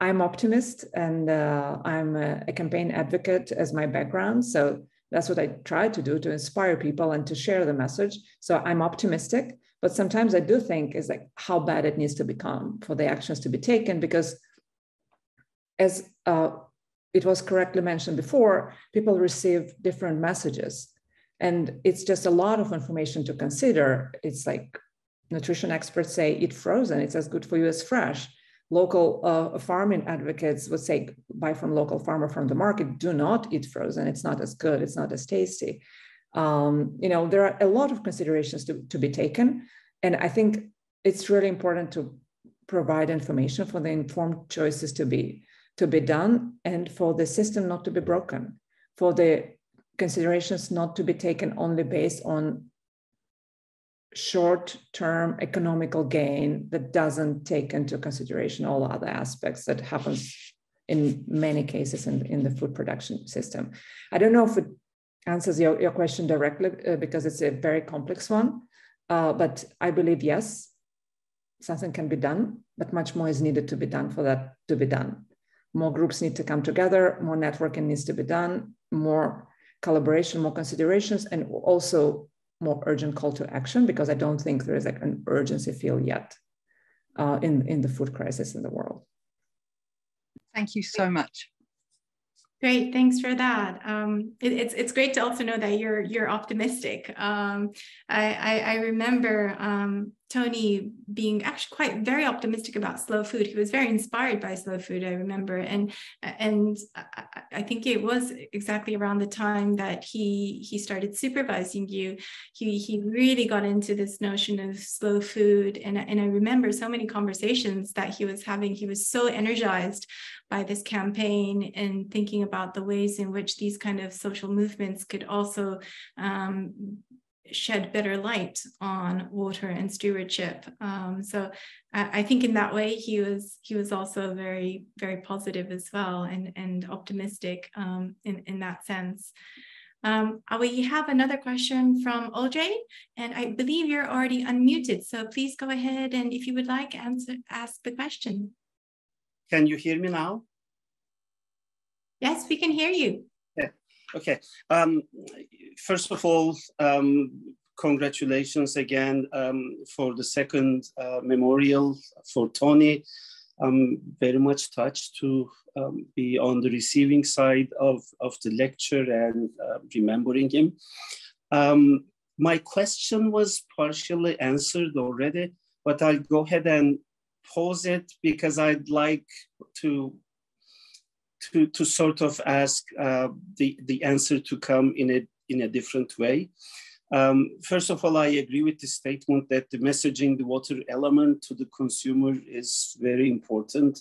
I'm optimist and uh, I'm a, a, campaign advocate as my background. So that's what I try to do to inspire people and to share the message. So I'm optimistic, but sometimes I do think is like how bad it needs to become for the actions to be taken because as uh, it was correctly mentioned before, people receive different messages. And it's just a lot of information to consider. It's like nutrition experts say, eat frozen, it's as good for you as fresh. Local uh, farming advocates would say, buy from local farmer from the market, do not eat frozen. It's not as good, it's not as tasty. Um, you know, there are a lot of considerations to, to be taken. And I think it's really important to provide information for the informed choices to be to be done and for the system not to be broken, for the considerations not to be taken only based on short-term economical gain that doesn't take into consideration all other aspects that happens in many cases in, in the food production system. I don't know if it answers your, your question directly uh, because it's a very complex one, uh, but I believe yes, something can be done, but much more is needed to be done for that to be done more groups need to come together, more networking needs to be done, more collaboration, more considerations, and also more urgent call to action because I don't think there is like an urgency feel yet uh, in, in the food crisis in the world.
Thank you so much.
Great, thanks for that. Um, it, it's it's great to also know that you're you're optimistic. Um, I, I, I remember um, Tony being actually quite very optimistic about slow food. He was very inspired by slow food. I remember, and and I, think it was exactly around the time that he he started supervising you. He he really got into this notion of slow food, and and I remember so many conversations that he was having. He was so energized by this campaign and thinking about the ways in which these kind of social movements could also um, shed better light on water and stewardship. Um, so I, I, think in that way he was he was also very very positive as well and and optimistic um, in in that sense. Um, we have another question from Olje, and I believe you're already unmuted. So please go ahead and if you would like, answer ask the question.
Can you hear me now?
Yes, we can hear you.
Okay. Um, first of all, um, congratulations again um, for the second uh, memorial for Tony. I'm very much touched to um, be on the receiving side of, of the lecture and uh, remembering him. Um, my question was partially answered already, but I'll go ahead and pose it because I'd like to to, to sort of ask uh, the, the answer to come in a, in a different way. Um, first of all, I agree with the statement that the messaging, the water element to the consumer is very important.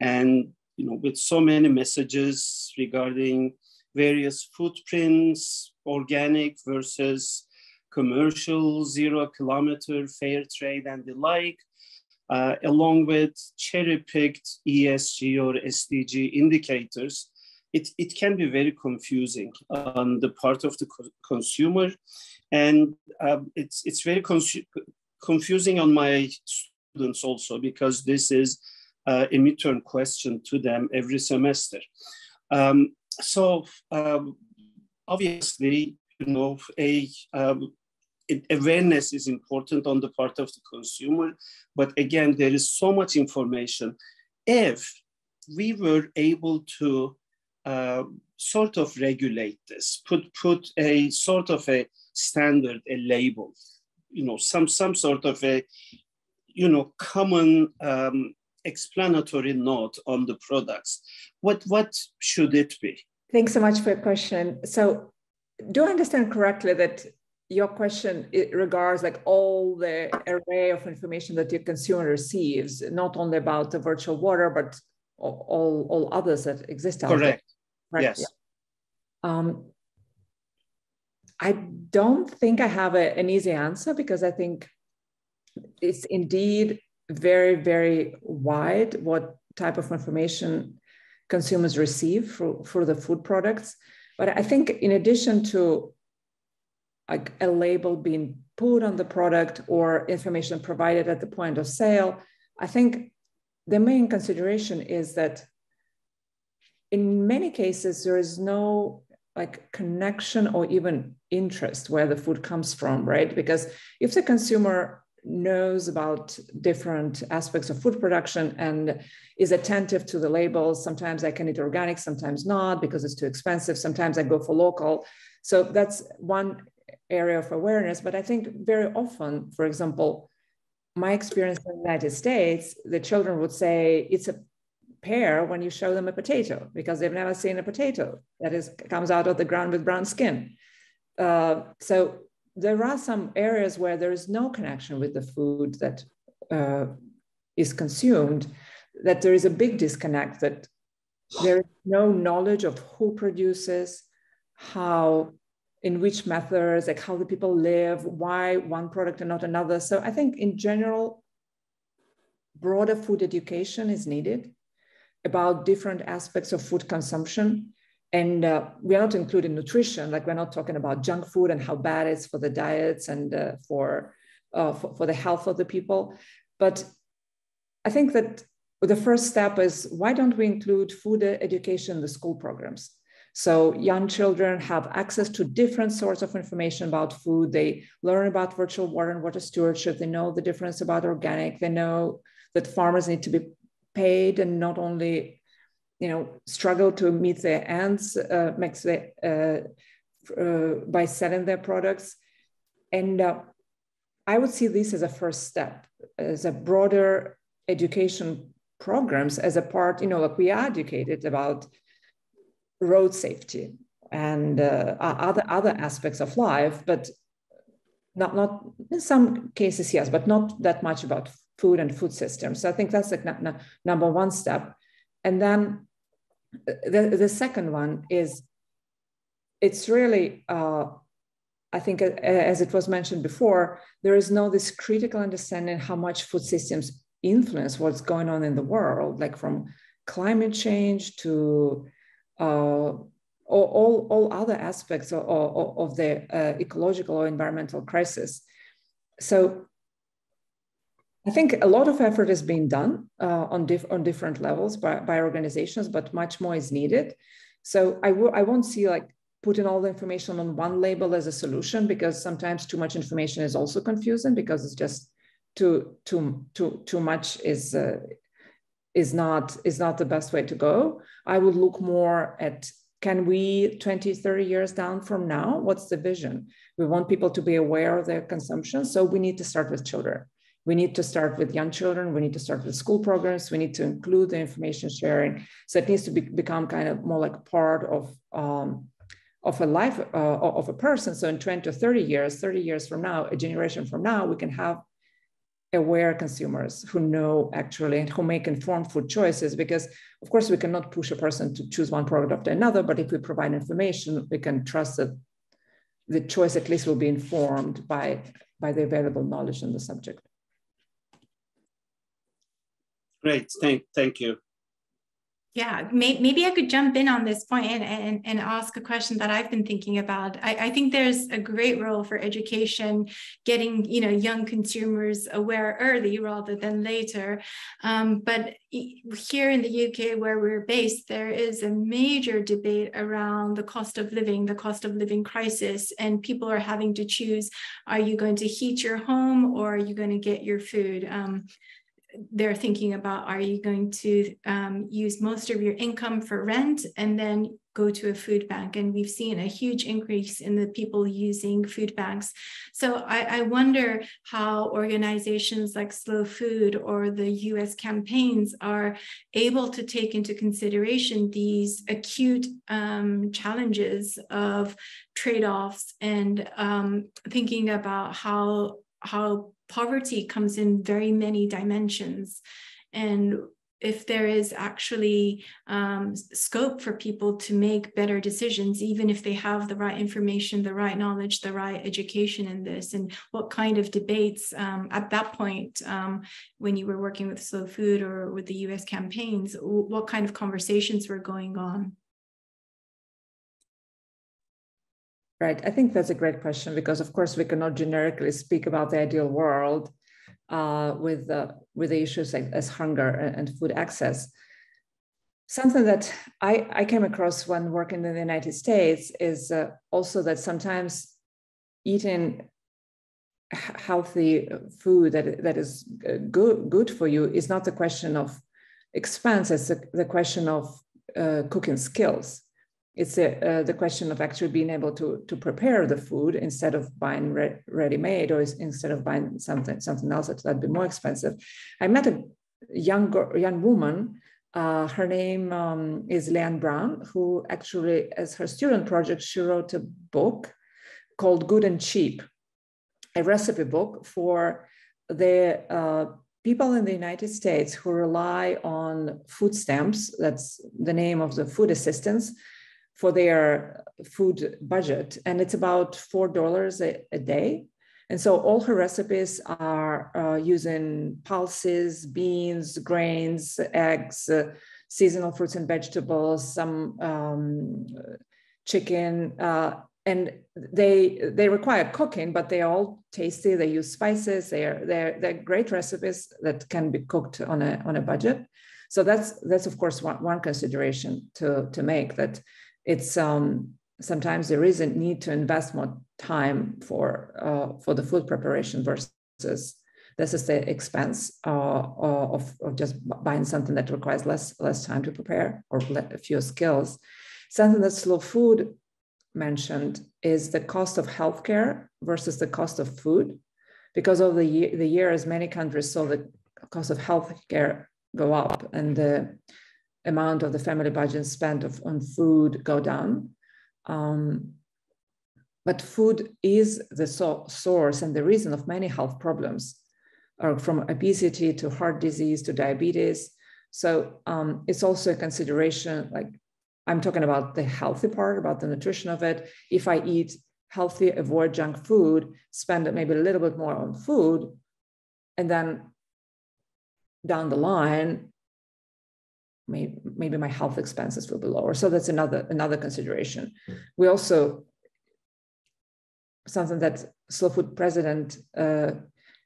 And you know, with so many messages regarding various footprints, organic versus commercial, zero kilometer, fair trade, and the like, uh, along with cherry-picked ESG or SDG indicators, it, it can be very confusing on the part of the co consumer. And um, it's, it's very confusing on my students also because this is uh, a midterm question to them every semester. Um, so um, obviously, you know, a um, awareness is important on the part of the consumer. But again, there is so much information. If we were able to uh, sort of regulate this, put, put a sort of a standard, a label, you know, some, some sort of a, you know, common um, explanatory note on the products. What, what should it be?
Thanks so much for your question. So do I understand correctly that your question regards like all the array of information that your consumer receives, not only about the virtual water, but all, all others that exist
out Correct.
there.
Yes.
Yeah. Um, I don't think I have a, an easy answer because I think it's indeed very, very wide what type of information consumers receive for, for the food products. But I think in addition to like a label being put on the product or information provided at the point of sale, I think the main consideration is that in many cases there is no like connection or even interest where the food comes from, right? Because if the consumer knows about different aspects of food production and is attentive to the labels. Sometimes I can eat organic, sometimes not because it's too expensive. Sometimes I go for local. So that's one area of awareness. But I think very often, for example, my experience in the United States, the children would say it's a pear when you show them a potato because they've never seen a potato that is comes out of the ground with brown skin. Uh, so there are some areas where there is no connection with the food that uh, is consumed, that there is a big disconnect, that there is no knowledge of who produces, how, in which methods, like how do people live, why one product and not another. So I think in general, broader food education is needed about different aspects of food consumption. And uh, we are not including nutrition like we're not talking about junk food and how bad it's for the diets and uh, for, uh, for, for the health of the people. But i think that the first step is why don't we include food education in the school programs so young children have access to different sorts of information about food. They learn about virtual water and water stewardship. They know the difference about organic. They know that farmers need to be paid and not only you know, struggle to meet their ends uh, makes the, uh, uh, by selling their products. And uh, I would see this as a first step, as a broader education programs as a part, you know, like we are educated about road safety and uh, other other aspects of life, but not not in some cases yes, but not that much about food and food systems. So I think that's the number one step. And then the, the second one is it's really uh, i think as it was mentioned before there is no this critical understanding how much food systems influence what's going on in the world like from climate change to uh, all, all, other aspects of, of, of the uh, ecological or environmental crisis so I think a lot of effort is being done uh, on, dif- on different levels by, by organizations, but much more is needed. So I I won't see like putting all the information on one label as a solution because sometimes too much information is also confusing because it's just too too too too much is uh, is not is not the best way to go. I would look more at can we 20 30 years down from now what's the vision we want people to be aware of their consumption so we need to start with children we need to start with young children. We need to start with school programs. We need to include the information sharing. So it needs to be, become kind of more like part of, um, of a life uh, of a person. So in 20 to 30 years, 30 years from now, a generation from now, we can have aware consumers who know actually and who make informed food choices because of course we cannot push a person to choose one product after another but if we provide information we can trust that the choice at least will be informed by by the available knowledge on the subject
Great, thank, thank you.
Yeah, may, maybe I could jump in on this point and, and, and ask a question that I've been thinking about. I, I think there's a great role for education, getting you know young consumers aware early rather than later. Um, but here in the UK, where we're based, there is a major debate around the cost of living, the cost of living crisis, and people are having to choose: Are you going to heat your home or are you going to get your food? Um, they're thinking about are you going to um, use most of your income for rent and then go to a food bank? And we've seen a huge increase in the people using food banks. So I, I wonder how organizations like slow food or the us campaigns are able to take into consideration these acute um, challenges of trade-offs and um, thinking about how how poverty comes in very many dimensions and if there is actually um, scope for people to make better decisions, even if they have the right information, the right knowledge, the right education in this, and what kind of debates um, at that point, um, when you were working with Slow Food or with the US campaigns, what kind of conversations were going on?
Right. I think that's a great question because, of course, we cannot generically speak about the ideal world uh, with, uh, with the issues like, as hunger and, food access. Something that I, I came across when working in the United States is uh, also that sometimes eating healthy food that, that is uh, good, good for you is not the question of expense, it's the, the question of uh, cooking skills it's a, uh, the question of actually being able to, to prepare the food instead of buying re- ready-made or instead of buying something something else that, that'd be more expensive. I met a young young woman. Uh, her name um, is Leanne Brown, who actually, as her student project, she wrote a book called Good and Cheap, a recipe book for the uh, people in the United States who rely on food stamps. That's the name of the food assistance for their food budget. And it's about $4 a, a day. And so all her recipes are uh, using pulses, beans, grains, eggs, uh, seasonal fruits and vegetables, some um, chicken, uh, and they they require cooking, but they are all tasty. They use spices. They are they're they're great recipes that can be cooked on a on a budget. So that's that's of course one, one consideration to to make that it's um, sometimes there is a need to invest more time for uh, for the food preparation versus this is the expense uh, of, of just buying something that requires less less time to prepare or fewer skills. Something that slow food mentioned is the cost of healthcare versus the cost of food. Because of the year, the years, many countries saw the cost of healthcare go up, and the amount of the family budget spent of, on food go down. Um, but food is the so source and the reason of many health problems, uh, from obesity to heart disease to diabetes. So um, it's also a consideration. Like I'm talking about the healthy part, about the nutrition of it. If I eat healthy, avoid junk food, spend maybe a little bit more on food, and then down the line, maybe, maybe my health expenses will be lower. So that's another another consideration. We also something that Slow Food president uh,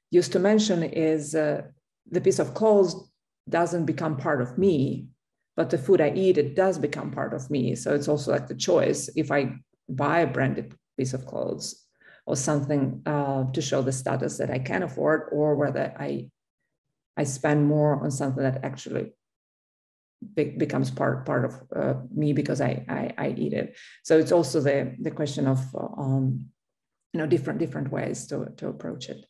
used to mention is uh, the piece of clothes doesn't become part of me, but the food I eat it does become part of me. So it's also like the choice if I buy a branded piece of clothes or something uh, to show the status that I can afford, or whether I I spend more on something that actually be, becomes part part of uh, me because I, I, I eat it. So it's also the the question of um, you know different different ways to to approach it.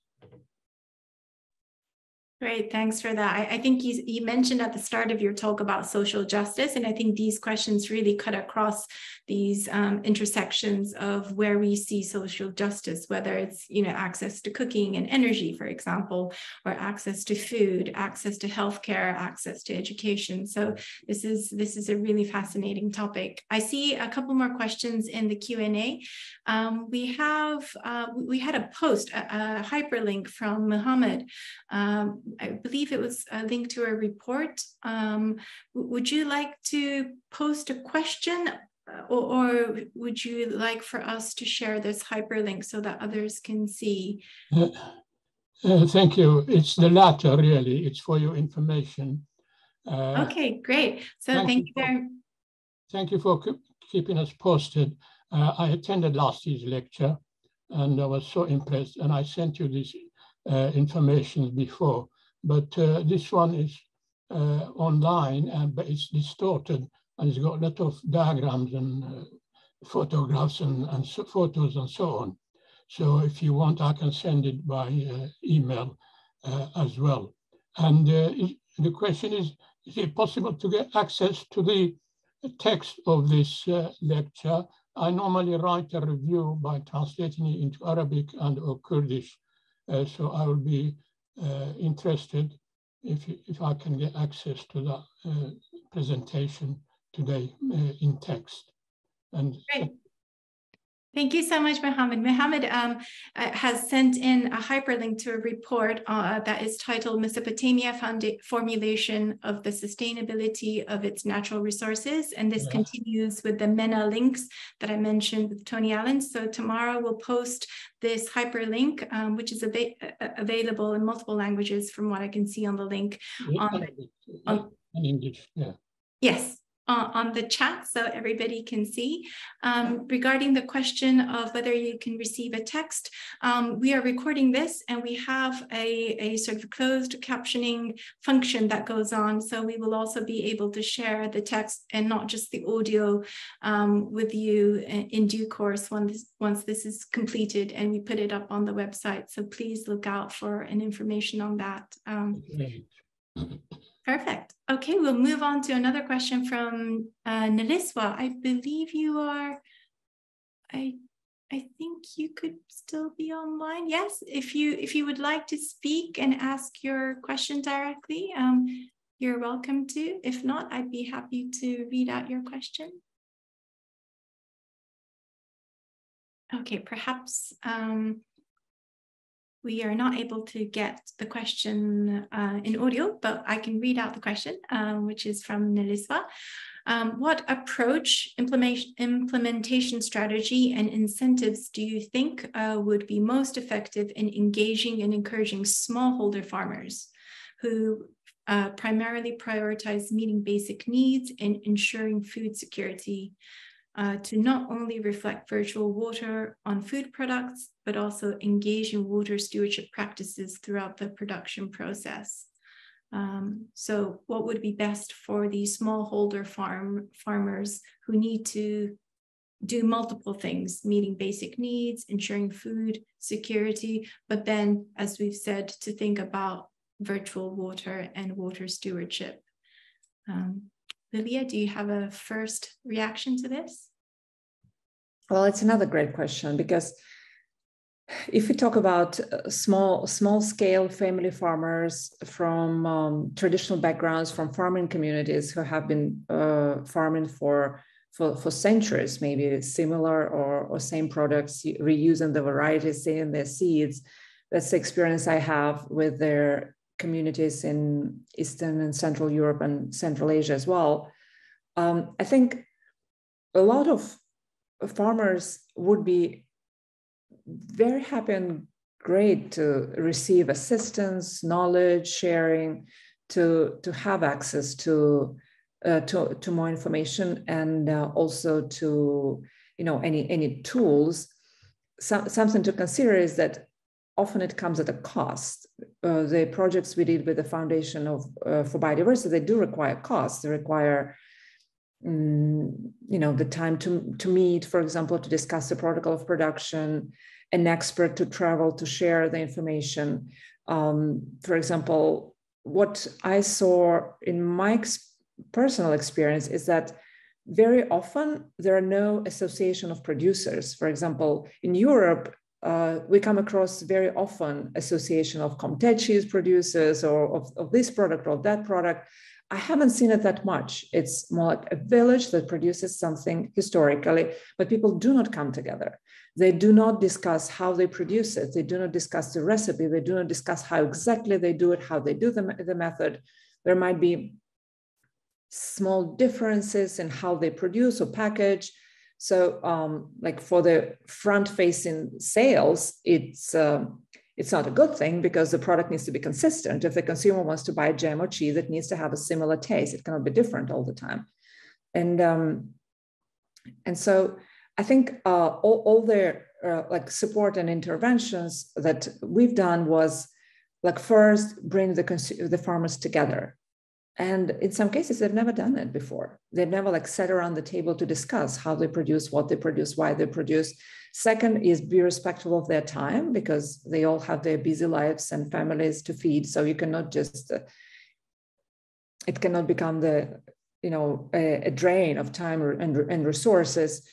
Great, thanks for that. I, I, think you, you mentioned at the start of your talk about social justice, and I think these questions really cut across these um, intersections of where we see social justice, whether it's you know access to cooking and energy, for example, or access to food, access to healthcare, access to education. So this is this is a really fascinating topic. I see a couple more questions in the Q and A. Um, we have uh, we had a post, a, a hyperlink from Muhammad. Um, I believe it was a link to a report. Um, would you like to post a question uh, or, or, would you like for us to share this hyperlink so that others can see?
Uh, uh, thank you. It's the latter, really. It's for your information.
Uh, okay, great. So thank, thank you very
Thank you for keeping us posted. Uh, I attended last year's lecture and I was so impressed and I sent you this uh, information before but uh, this one is uh, online and but it's distorted and it's got a lot of diagrams and uh, photographs and, and so photos and so on. So if you want, I can send it by uh, email uh, as well. And uh, the question is, is it possible to get access to the text of this uh, lecture? I normally write a review by translating it into Arabic and or Kurdish. Uh, so I will be uh, interested if, if I can get access to that presentation today in text. And
Great. Thank you so much, Mohammed. Mohammed um, uh, has sent in a hyperlink to a report uh, that is titled Mesopotamia Formulation of the Sustainability of its Natural Resources. And this yeah. continues with the MENA links that I mentioned with Tony Allan. So tomorrow we'll post this hyperlink, um, which is av available in multiple languages from what I can see on the link. On,
on, English, yeah.
Yes, uh, on the chat so everybody can see. Um, regarding the question of whether you can receive a text, um, we are recording this and we have a, a sort of closed captioning function that goes on. So we will also be able to share the text and not just the audio um, with you in, due course once, once this is completed and we put it up on the website. So please look out for an information on that. Perfect. Okay, we'll move on to another question from uh. I believe you are, I, I think you could still be online. Yes, if you if you would like to speak and ask your question directly, um, you're welcome to. If not, I'd be happy to read out your question. Okay, perhaps um, we are not able to get the question uh, in audio, but I can read out the question, um, which is from Nelisva. Um, what approach, implementation, strategy, and incentives do you think uh, would be most effective in engaging and encouraging smallholder farmers who uh, primarily prioritize meeting basic needs and ensuring food security uh, to not only reflect virtual water on food products, but also engage in water stewardship practices throughout the production process. Um, so what would be best for these smallholder farm farmers who need to do multiple things, meeting basic needs, ensuring food security, but then, as we've said, to think about virtual water and water stewardship. Um, Lilia, do you have a first reaction to this?
Well, it's another great question because if we talk about uh, small small scale family farmers from um, traditional backgrounds from farming communities who have been uh, farming for, for for centuries maybe similar or, or same products reusing the varieties in their seeds that's the experience i have with their communities in eastern and central europe and central asia as well um, i think a lot of farmers would be very happy and great to receive assistance, knowledge sharing, to, to have access to, uh, to, to more information and uh, also to you know any, any tools. So, something to consider is that often it comes at a cost. Uh, the projects we did with the Foundation of uh, for Biodiversity, they do require costs. They require Mm, you know the time to, to meet for example to discuss the protocol of production an expert to travel to share the information um, for example what i saw in my ex- personal experience is that very often there are no association of producers for example in europe uh, we come across very often association of Comté cheese producers or of, of this product or that product I haven't seen it that much. It's more like a village that produces something historically, but people do not come together. They do not discuss how they produce it. They do not discuss the recipe. They do not discuss how exactly they do it, how they do the, the method. There might be small differences in how they produce or package. So, um, like for the front-facing sales, it's um, it's not a good thing because the product needs to be consistent. If the consumer wants to buy jam or cheese, it needs to have a similar taste. It cannot be different all the time. And um, and so I think uh, all, all their uh, like support and interventions that we've done was like first bring the, the farmers together. And in some cases, they've never done it before. They've never like sat around the table to discuss how they produce, what they produce, why they produce. Second is be respectful of their time because they all have their busy lives and families to feed. So you cannot just, uh, it cannot become the, you know, a, a drain of time and, and resources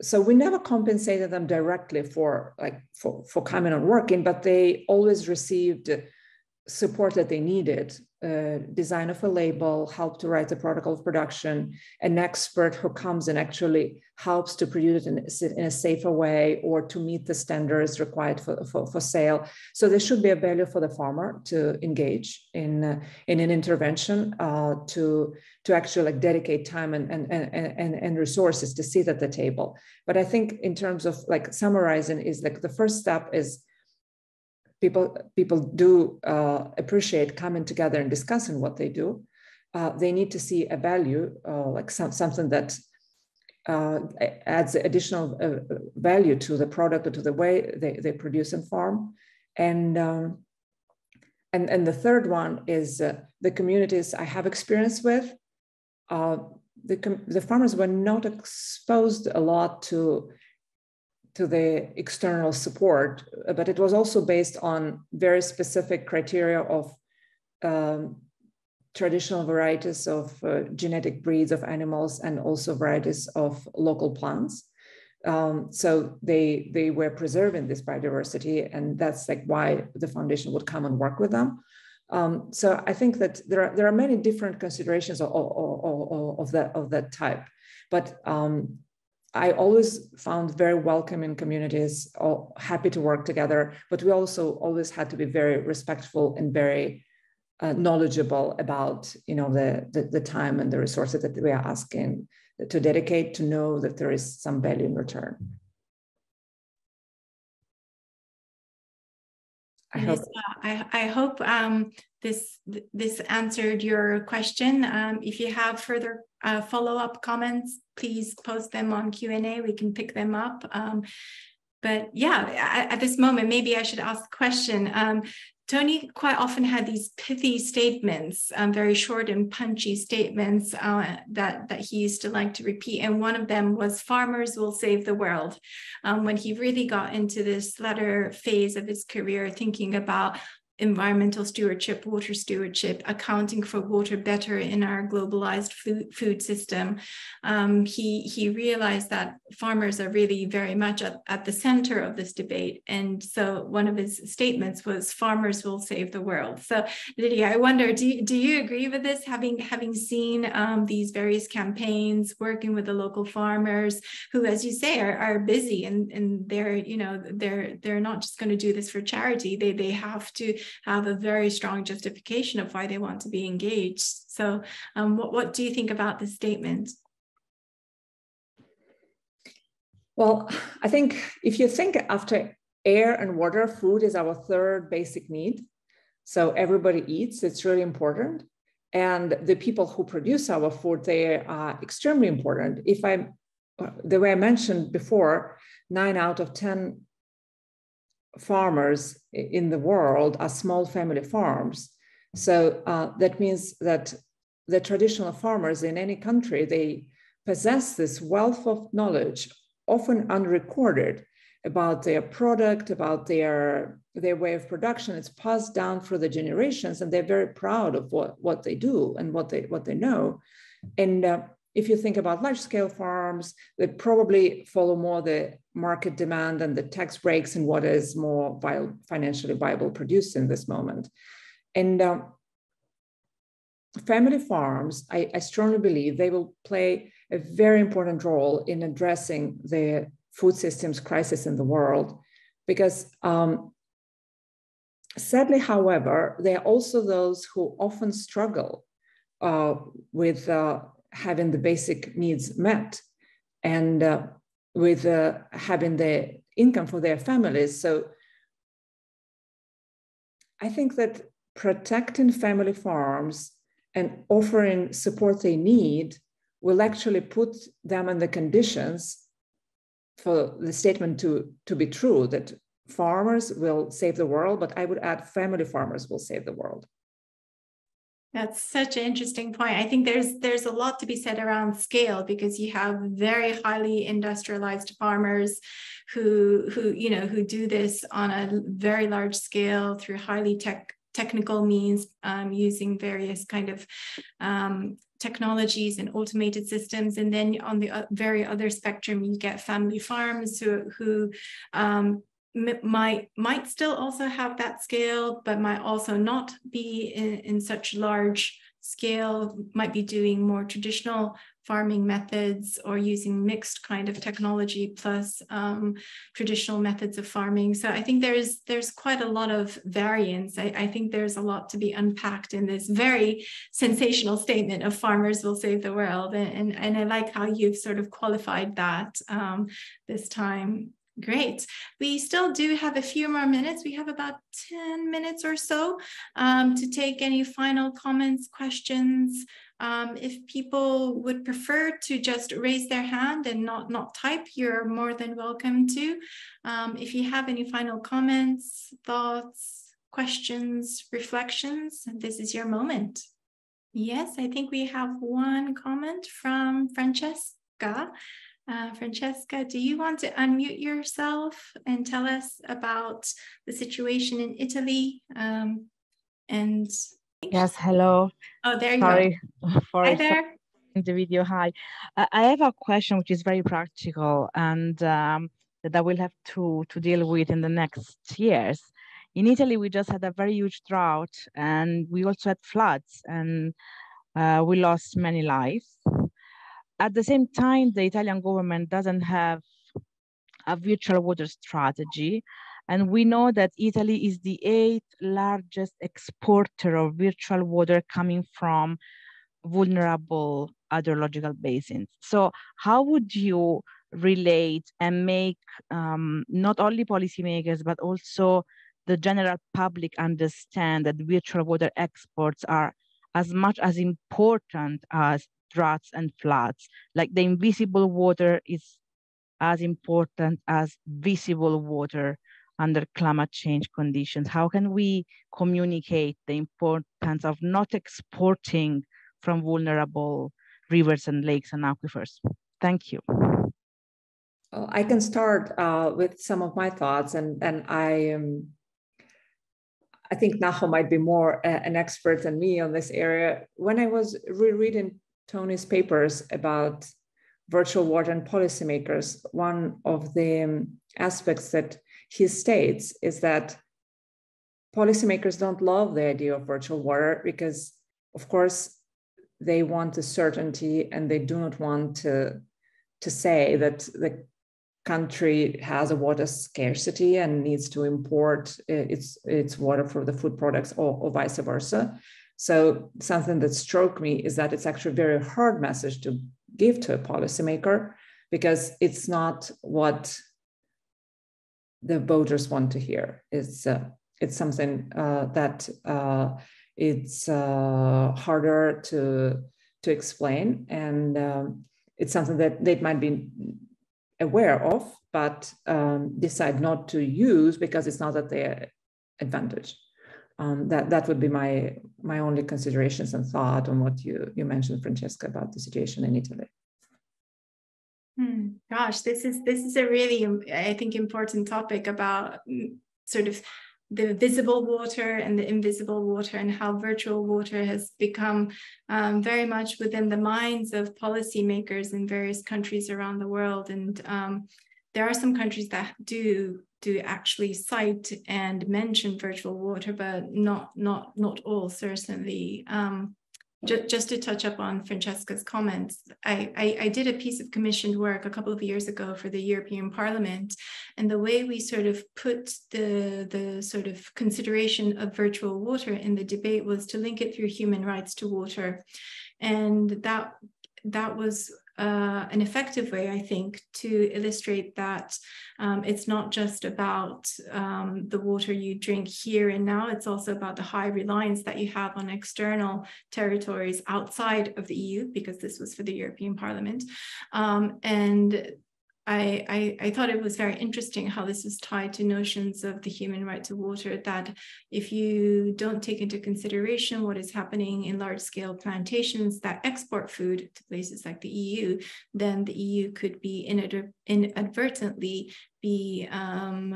so we never compensated them directly for like for, for coming and working, but they always received support that they needed uh, design of a label, help to write the protocol of production, an expert who comes and actually helps to produce it in, in a safer way or to meet the standards required for, for, for, sale. So there should be a value for the farmer to engage in, uh, in an intervention uh, to, to actually like dedicate time and, and, and, and resources to sit at the table. But I think in terms of like summarizing is like the first step is people people do uh, appreciate coming together and discussing what they do. Uh, they need to see a value, uh, like some, something that uh, adds additional uh, value to the product or to the way they, they produce and farm. And, um, and, and the third one is uh, the communities I have experience with. the, the farmers were not exposed a lot to to the external support, but it was also based on very specific criteria of um, traditional varieties of uh, genetic breeds of animals and also varieties of local plants. Um, so they they were preserving this biodiversity, and that's like why the foundation would come and work with them. Um, so I think that there are there are many different considerations of, of, of, of that of that type, but um, I always found very welcoming communities, all happy to work together, but we also always had to be very respectful and very uh, knowledgeable about you know the, the, the time and the resources that we are asking to dedicate to know that there is some value in return.
I hope. Uh, I, I hope um, this this answered your question. Um, if you have further uh, follow-up comments, please post them on Q&A. We can pick them up. Um, but yeah, at, this moment, maybe I should ask a question. Um, Tony quite often had these pithy statements, um, very short and punchy statements uh, that, that he used to like to repeat. And one of them was farmers will save the world. Um, when he really got into this latter phase of his career, thinking about environmental stewardship, water stewardship, accounting for water better in our globalized food, food system. Um, he, he realized that farmers are really very much at, at the center of this debate. And so one of his statements was farmers will save the world. So Lilia, I wonder, do you, do you agree with this, having, having seen um, these various campaigns, working with the local farmers who, as you say, are, are busy and, and they're, you know, they're, they're not just going to do this for charity. They, they have to have a very strong justification of why they want to be engaged. So um, what, what do you think about this statement?
Well, I think if you think after air and water, food is our third basic need. So everybody eats, it's really important. And the people who produce our food, they are extremely important. If I, the way I mentioned before, nine out of 10 farmers in the world are small family farms. So uh, that means that the traditional farmers in any country, they possess this wealth of knowledge, often unrecorded, about their product, about their, their way of production. It's passed down through the generations, and they're very proud of what, what they do and what they, what they know. And uh, if you think about large scale farms they probably follow more the market demand and the tax breaks and what is more financially viable produced in this moment. And um, family farms, I, I, strongly believe they will play a very important role in addressing the food systems crisis in the world because um, sadly, however, there are also those who often struggle uh, with uh, having the basic needs met and uh, with uh, having the income for their families. So I think that protecting family farms and offering support they need will actually put them in the conditions for the statement to, to be true that farmers will save the world, but I would add family farmers will save the world.
That's such an interesting point. I think there's there's a lot to be said around scale because you have very highly industrialized farmers who who you know who do this on a very large scale through highly tech technical means um, using various kind of um, technologies and automated systems. And then on the very other spectrum, you get family farms who, who um, might might still also have that scale, but might also not be in, in such large scale, might be doing more traditional farming methods or using mixed kind of technology plus um, traditional methods of farming. So I think there's there's quite a lot of variance. I, I, think there's a lot to be unpacked in this very sensational statement of farmers will save the world. And, and, and I like how you've sort of qualified that um, this time. Great. We still do have a few more minutes. We have about 10 minutes or so um, to take any final comments, questions. Um, if people would prefer to just raise their hand and not, not type, you're more than welcome to. Um, if you have any final comments, thoughts, questions, reflections, this is your moment. Yes, I think we have one comment from Francesca. Uh, Francesca, do you want to unmute yourself and tell us about the situation in Italy um, and
Yes, hello.
Oh, there you
Sorry
go.
for
Hi there.
the video. Hi. Uh, I have a question which is very practical and um, that I will have to, to deal with in the next years. In Italy, we just had a very huge drought and we also had floods and uh, we lost many lives. At the same time, the Italian government doesn't have a virtual water strategy and we know that Italy is the eighth largest exporter of virtual water coming from vulnerable hydrological basins. So how would you relate and make um, not only policymakers, but also the general public understand that virtual water exports are as much as important as droughts and floods. Like the invisible water is as important as visible water under climate change conditions? How can we communicate the importance of not exporting from vulnerable rivers and lakes and aquifers? Thank you.
Well, I can start uh, with some of my thoughts, and and I um, I think Naho might be more uh, an expert than me on this area. When I was rereading Tony's papers about virtual water and policymakers, one of the um, aspects that he states is that policymakers don't love the idea of virtual water because, of course, they want the certainty and they do not want to, to say that the country has a water scarcity and needs to import its, its water for the food products or, or vice versa. So something that struck me is that it's actually a very hard message to give to a policymaker because it's not what the voters want to hear. It's uh, it's something uh, that uh, it's uh, harder to to explain, and um, it's something that they might be aware of, but um, decide not to use because it's not at their advantage. Um, that that would be my my only considerations and thought on what you you mentioned, Francesca, about the situation in Italy.
Hmm. Gosh, this is this is a really I think important topic about mm, sort of the visible water and the invisible water and how virtual water has become um, very much within the minds of policymakers in various countries around the world. And um, there are some countries that do do actually cite and mention virtual water, but not not not all certainly. Um, just, just to touch up on Francesca's comments, I, I, I, did a piece of commissioned work a couple of years ago for the European Parliament, and the way we sort of put the, the sort of consideration of virtual water in the debate was to link it through human rights to water. And that that was uh, an effective way, I think, to illustrate that um, it's not just about um, the water you drink here and now, it's also about the high reliance that you have on external territories outside of the EU, because this was for the European Parliament. Um, and I, I, I, thought it was very interesting how this is tied to notions of the human right to water that if you don't take into consideration what is happening in large scale plantations that export food to places like the EU, then the EU could be inadvertently be um,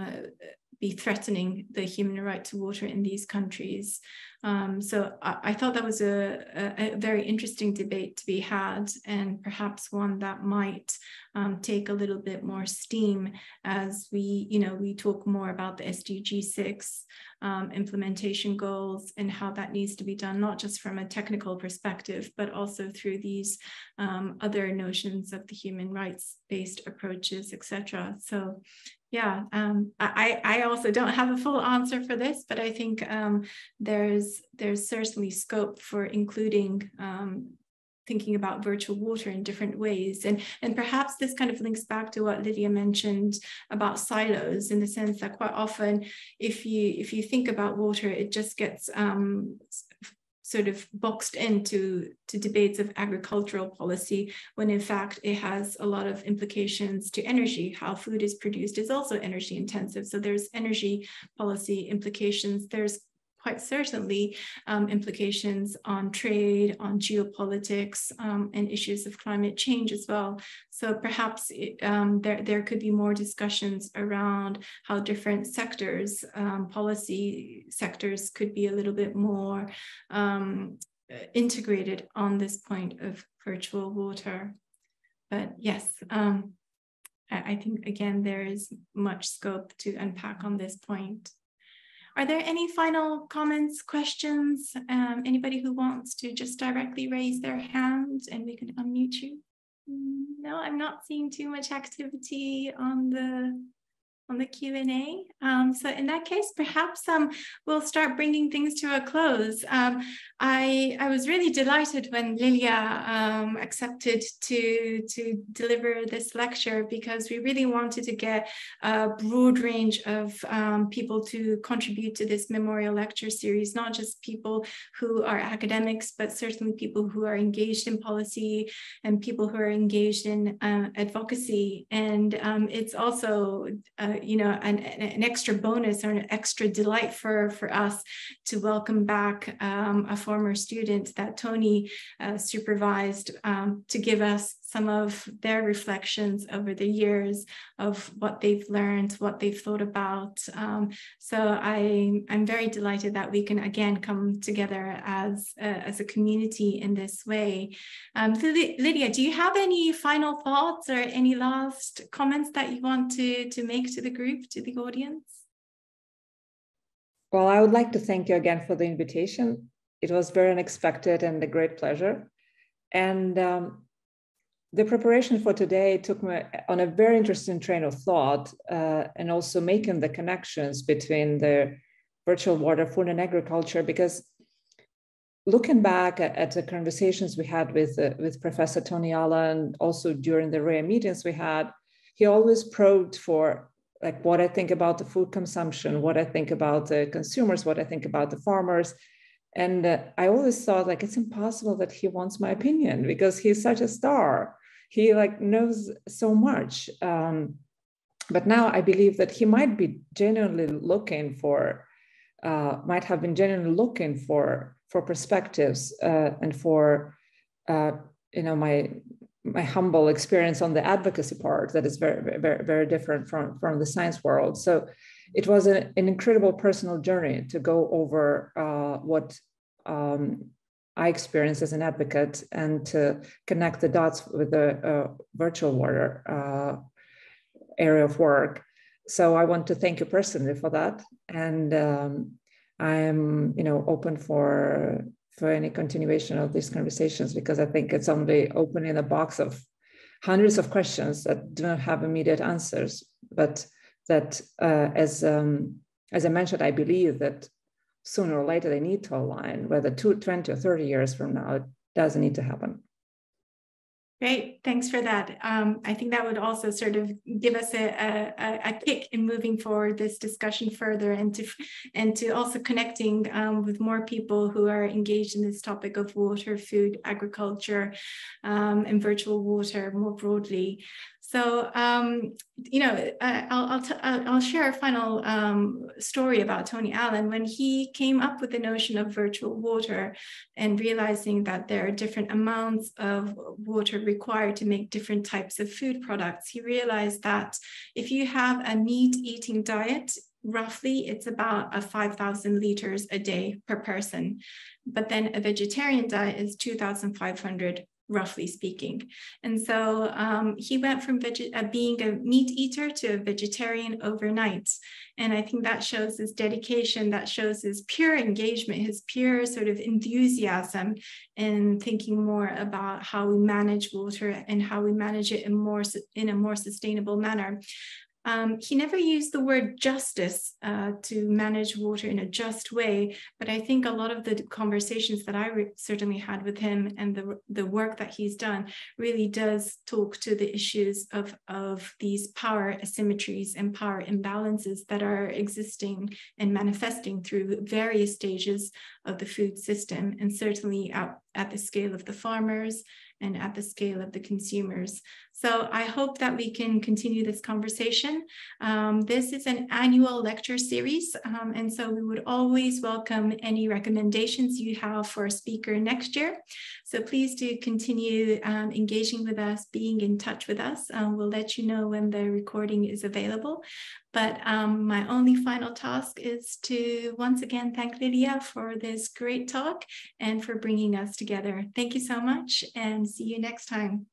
be threatening the human right to water in these countries. Um, so I, I, thought that was a, a, a, very interesting debate to be had, and perhaps one that might um, take a little bit more steam as we, you know, we talk more about the SDG 6 um, implementation goals and how that needs to be done, not just from a technical perspective, but also through these um, other notions of the human rights-based approaches, etc. So yeah, um, I, I also don't have a full answer for this, but I think um, there's there's certainly scope for including um, thinking about virtual water in different ways. And, and perhaps this kind of links back to what Lilia mentioned about silos in the sense that quite often if you if you think about water, it just gets um, sort of boxed into to debates of agricultural policy when in fact it has a lot of implications to energy. How food is produced is also energy intensive. So there's energy policy implications. There's quite certainly um, implications on trade, on geopolitics, um, and issues of climate change as well. So perhaps it, um, there, there could be more discussions around how different sectors, um, policy sectors could be a little bit more um, integrated on this point of virtual water. But yes, um, I think again, there is much scope to unpack on this point. Are there any final comments, questions? Um, anybody who wants to just directly raise their hand and we can unmute you? No, I'm not seeing too much activity on the on the Q&A. Um, so in that case, perhaps um, we'll start bringing things to a close. Um, I, I was really delighted when Lilia um, accepted to, to deliver this lecture because we really wanted to get a broad range of um, people to contribute to this memorial lecture series, not just people who are academics, but certainly people who are engaged in policy and people who are engaged in uh, advocacy. And um, it's also uh, you know, an, an extra bonus or an extra delight for, for us to welcome back um, a former student that Tony uh, supervised um, to give us some of their reflections over the years of what they've learned, what they've thought about. Um, so I, I'm very delighted that we can again come together as a, as a community in this way. Um, Lilia, do you have any final thoughts or any last comments that you want to, to make to the group, to the audience?
Well, I would like to thank you again for the invitation. It was very unexpected and a great pleasure. And um, the preparation for today took me on a very interesting train of thought uh, and also making the connections between the virtual water, food, and agriculture. Because looking back at, at the conversations we had with, uh, with Professor Tony Allan, also during the rare meetings we had, he always probed for like what I think about the food consumption, what I think about the consumers, what I think about the farmers. And uh, I always thought like it's impossible that he wants my opinion because he's such a star. He like knows so much um, but now i believe that he might be genuinely looking for uh, might have been genuinely looking for for perspectives uh, and for uh, you know my my humble experience on the advocacy part that is very very very different from from the science world. So it was a, an incredible personal journey to go over uh, what um, I experienced as an advocate and to connect the dots with the uh, virtual water uh, area of work. So I want to thank you personally for that. And um, I'm, you know, open for for any continuation of these conversations because I think it's only opening a box of hundreds of questions that do not have immediate answers, but that uh, as um, as I mentioned, I believe that sooner or later they need to align, whether two, 20 or 30 years from now, it doesn't need to happen.
Great, thanks for that. Um, I think that would also sort of give us a, a, a, kick in moving forward this discussion further and to and to also connecting um, with more people who are engaged in this topic of water, food, agriculture, um, and virtual water more broadly. So, um, you know, I'll, I'll, I'll share a final um, story about Tony Allan. When he came up with the notion of virtual water and realizing that there are different amounts of water required to make different types of food products, he realized that if you have a meat eating diet, roughly it's about a 5,000 liters a day per person. But then a vegetarian diet is 2,500 roughly speaking. And so um, he went from uh, being a meat eater to a vegetarian overnight. And I think that shows his dedication, that shows his pure engagement, his pure sort of enthusiasm in thinking more about how we manage water and how we manage it in more in a more sustainable manner. Um, he never used the word justice uh, to manage water in a just way, but I think a lot of the conversations that I certainly had with him and the, the work that he's done really does talk to the issues of, of these power asymmetries and power imbalances that are existing and manifesting through various stages of the food system, and certainly at, at the scale of the farmers and at the scale of the consumers. So I hope that we can continue this conversation. Um, this is an annual lecture series, um, and so we would always welcome any recommendations you have for a speaker next year. So please do continue um, engaging with us, being in touch with us. Um, we'll let you know when the recording is available. But um, my only final task is to once again thank Lilia for this great talk and for bringing us together. Thank you so much and see you next time.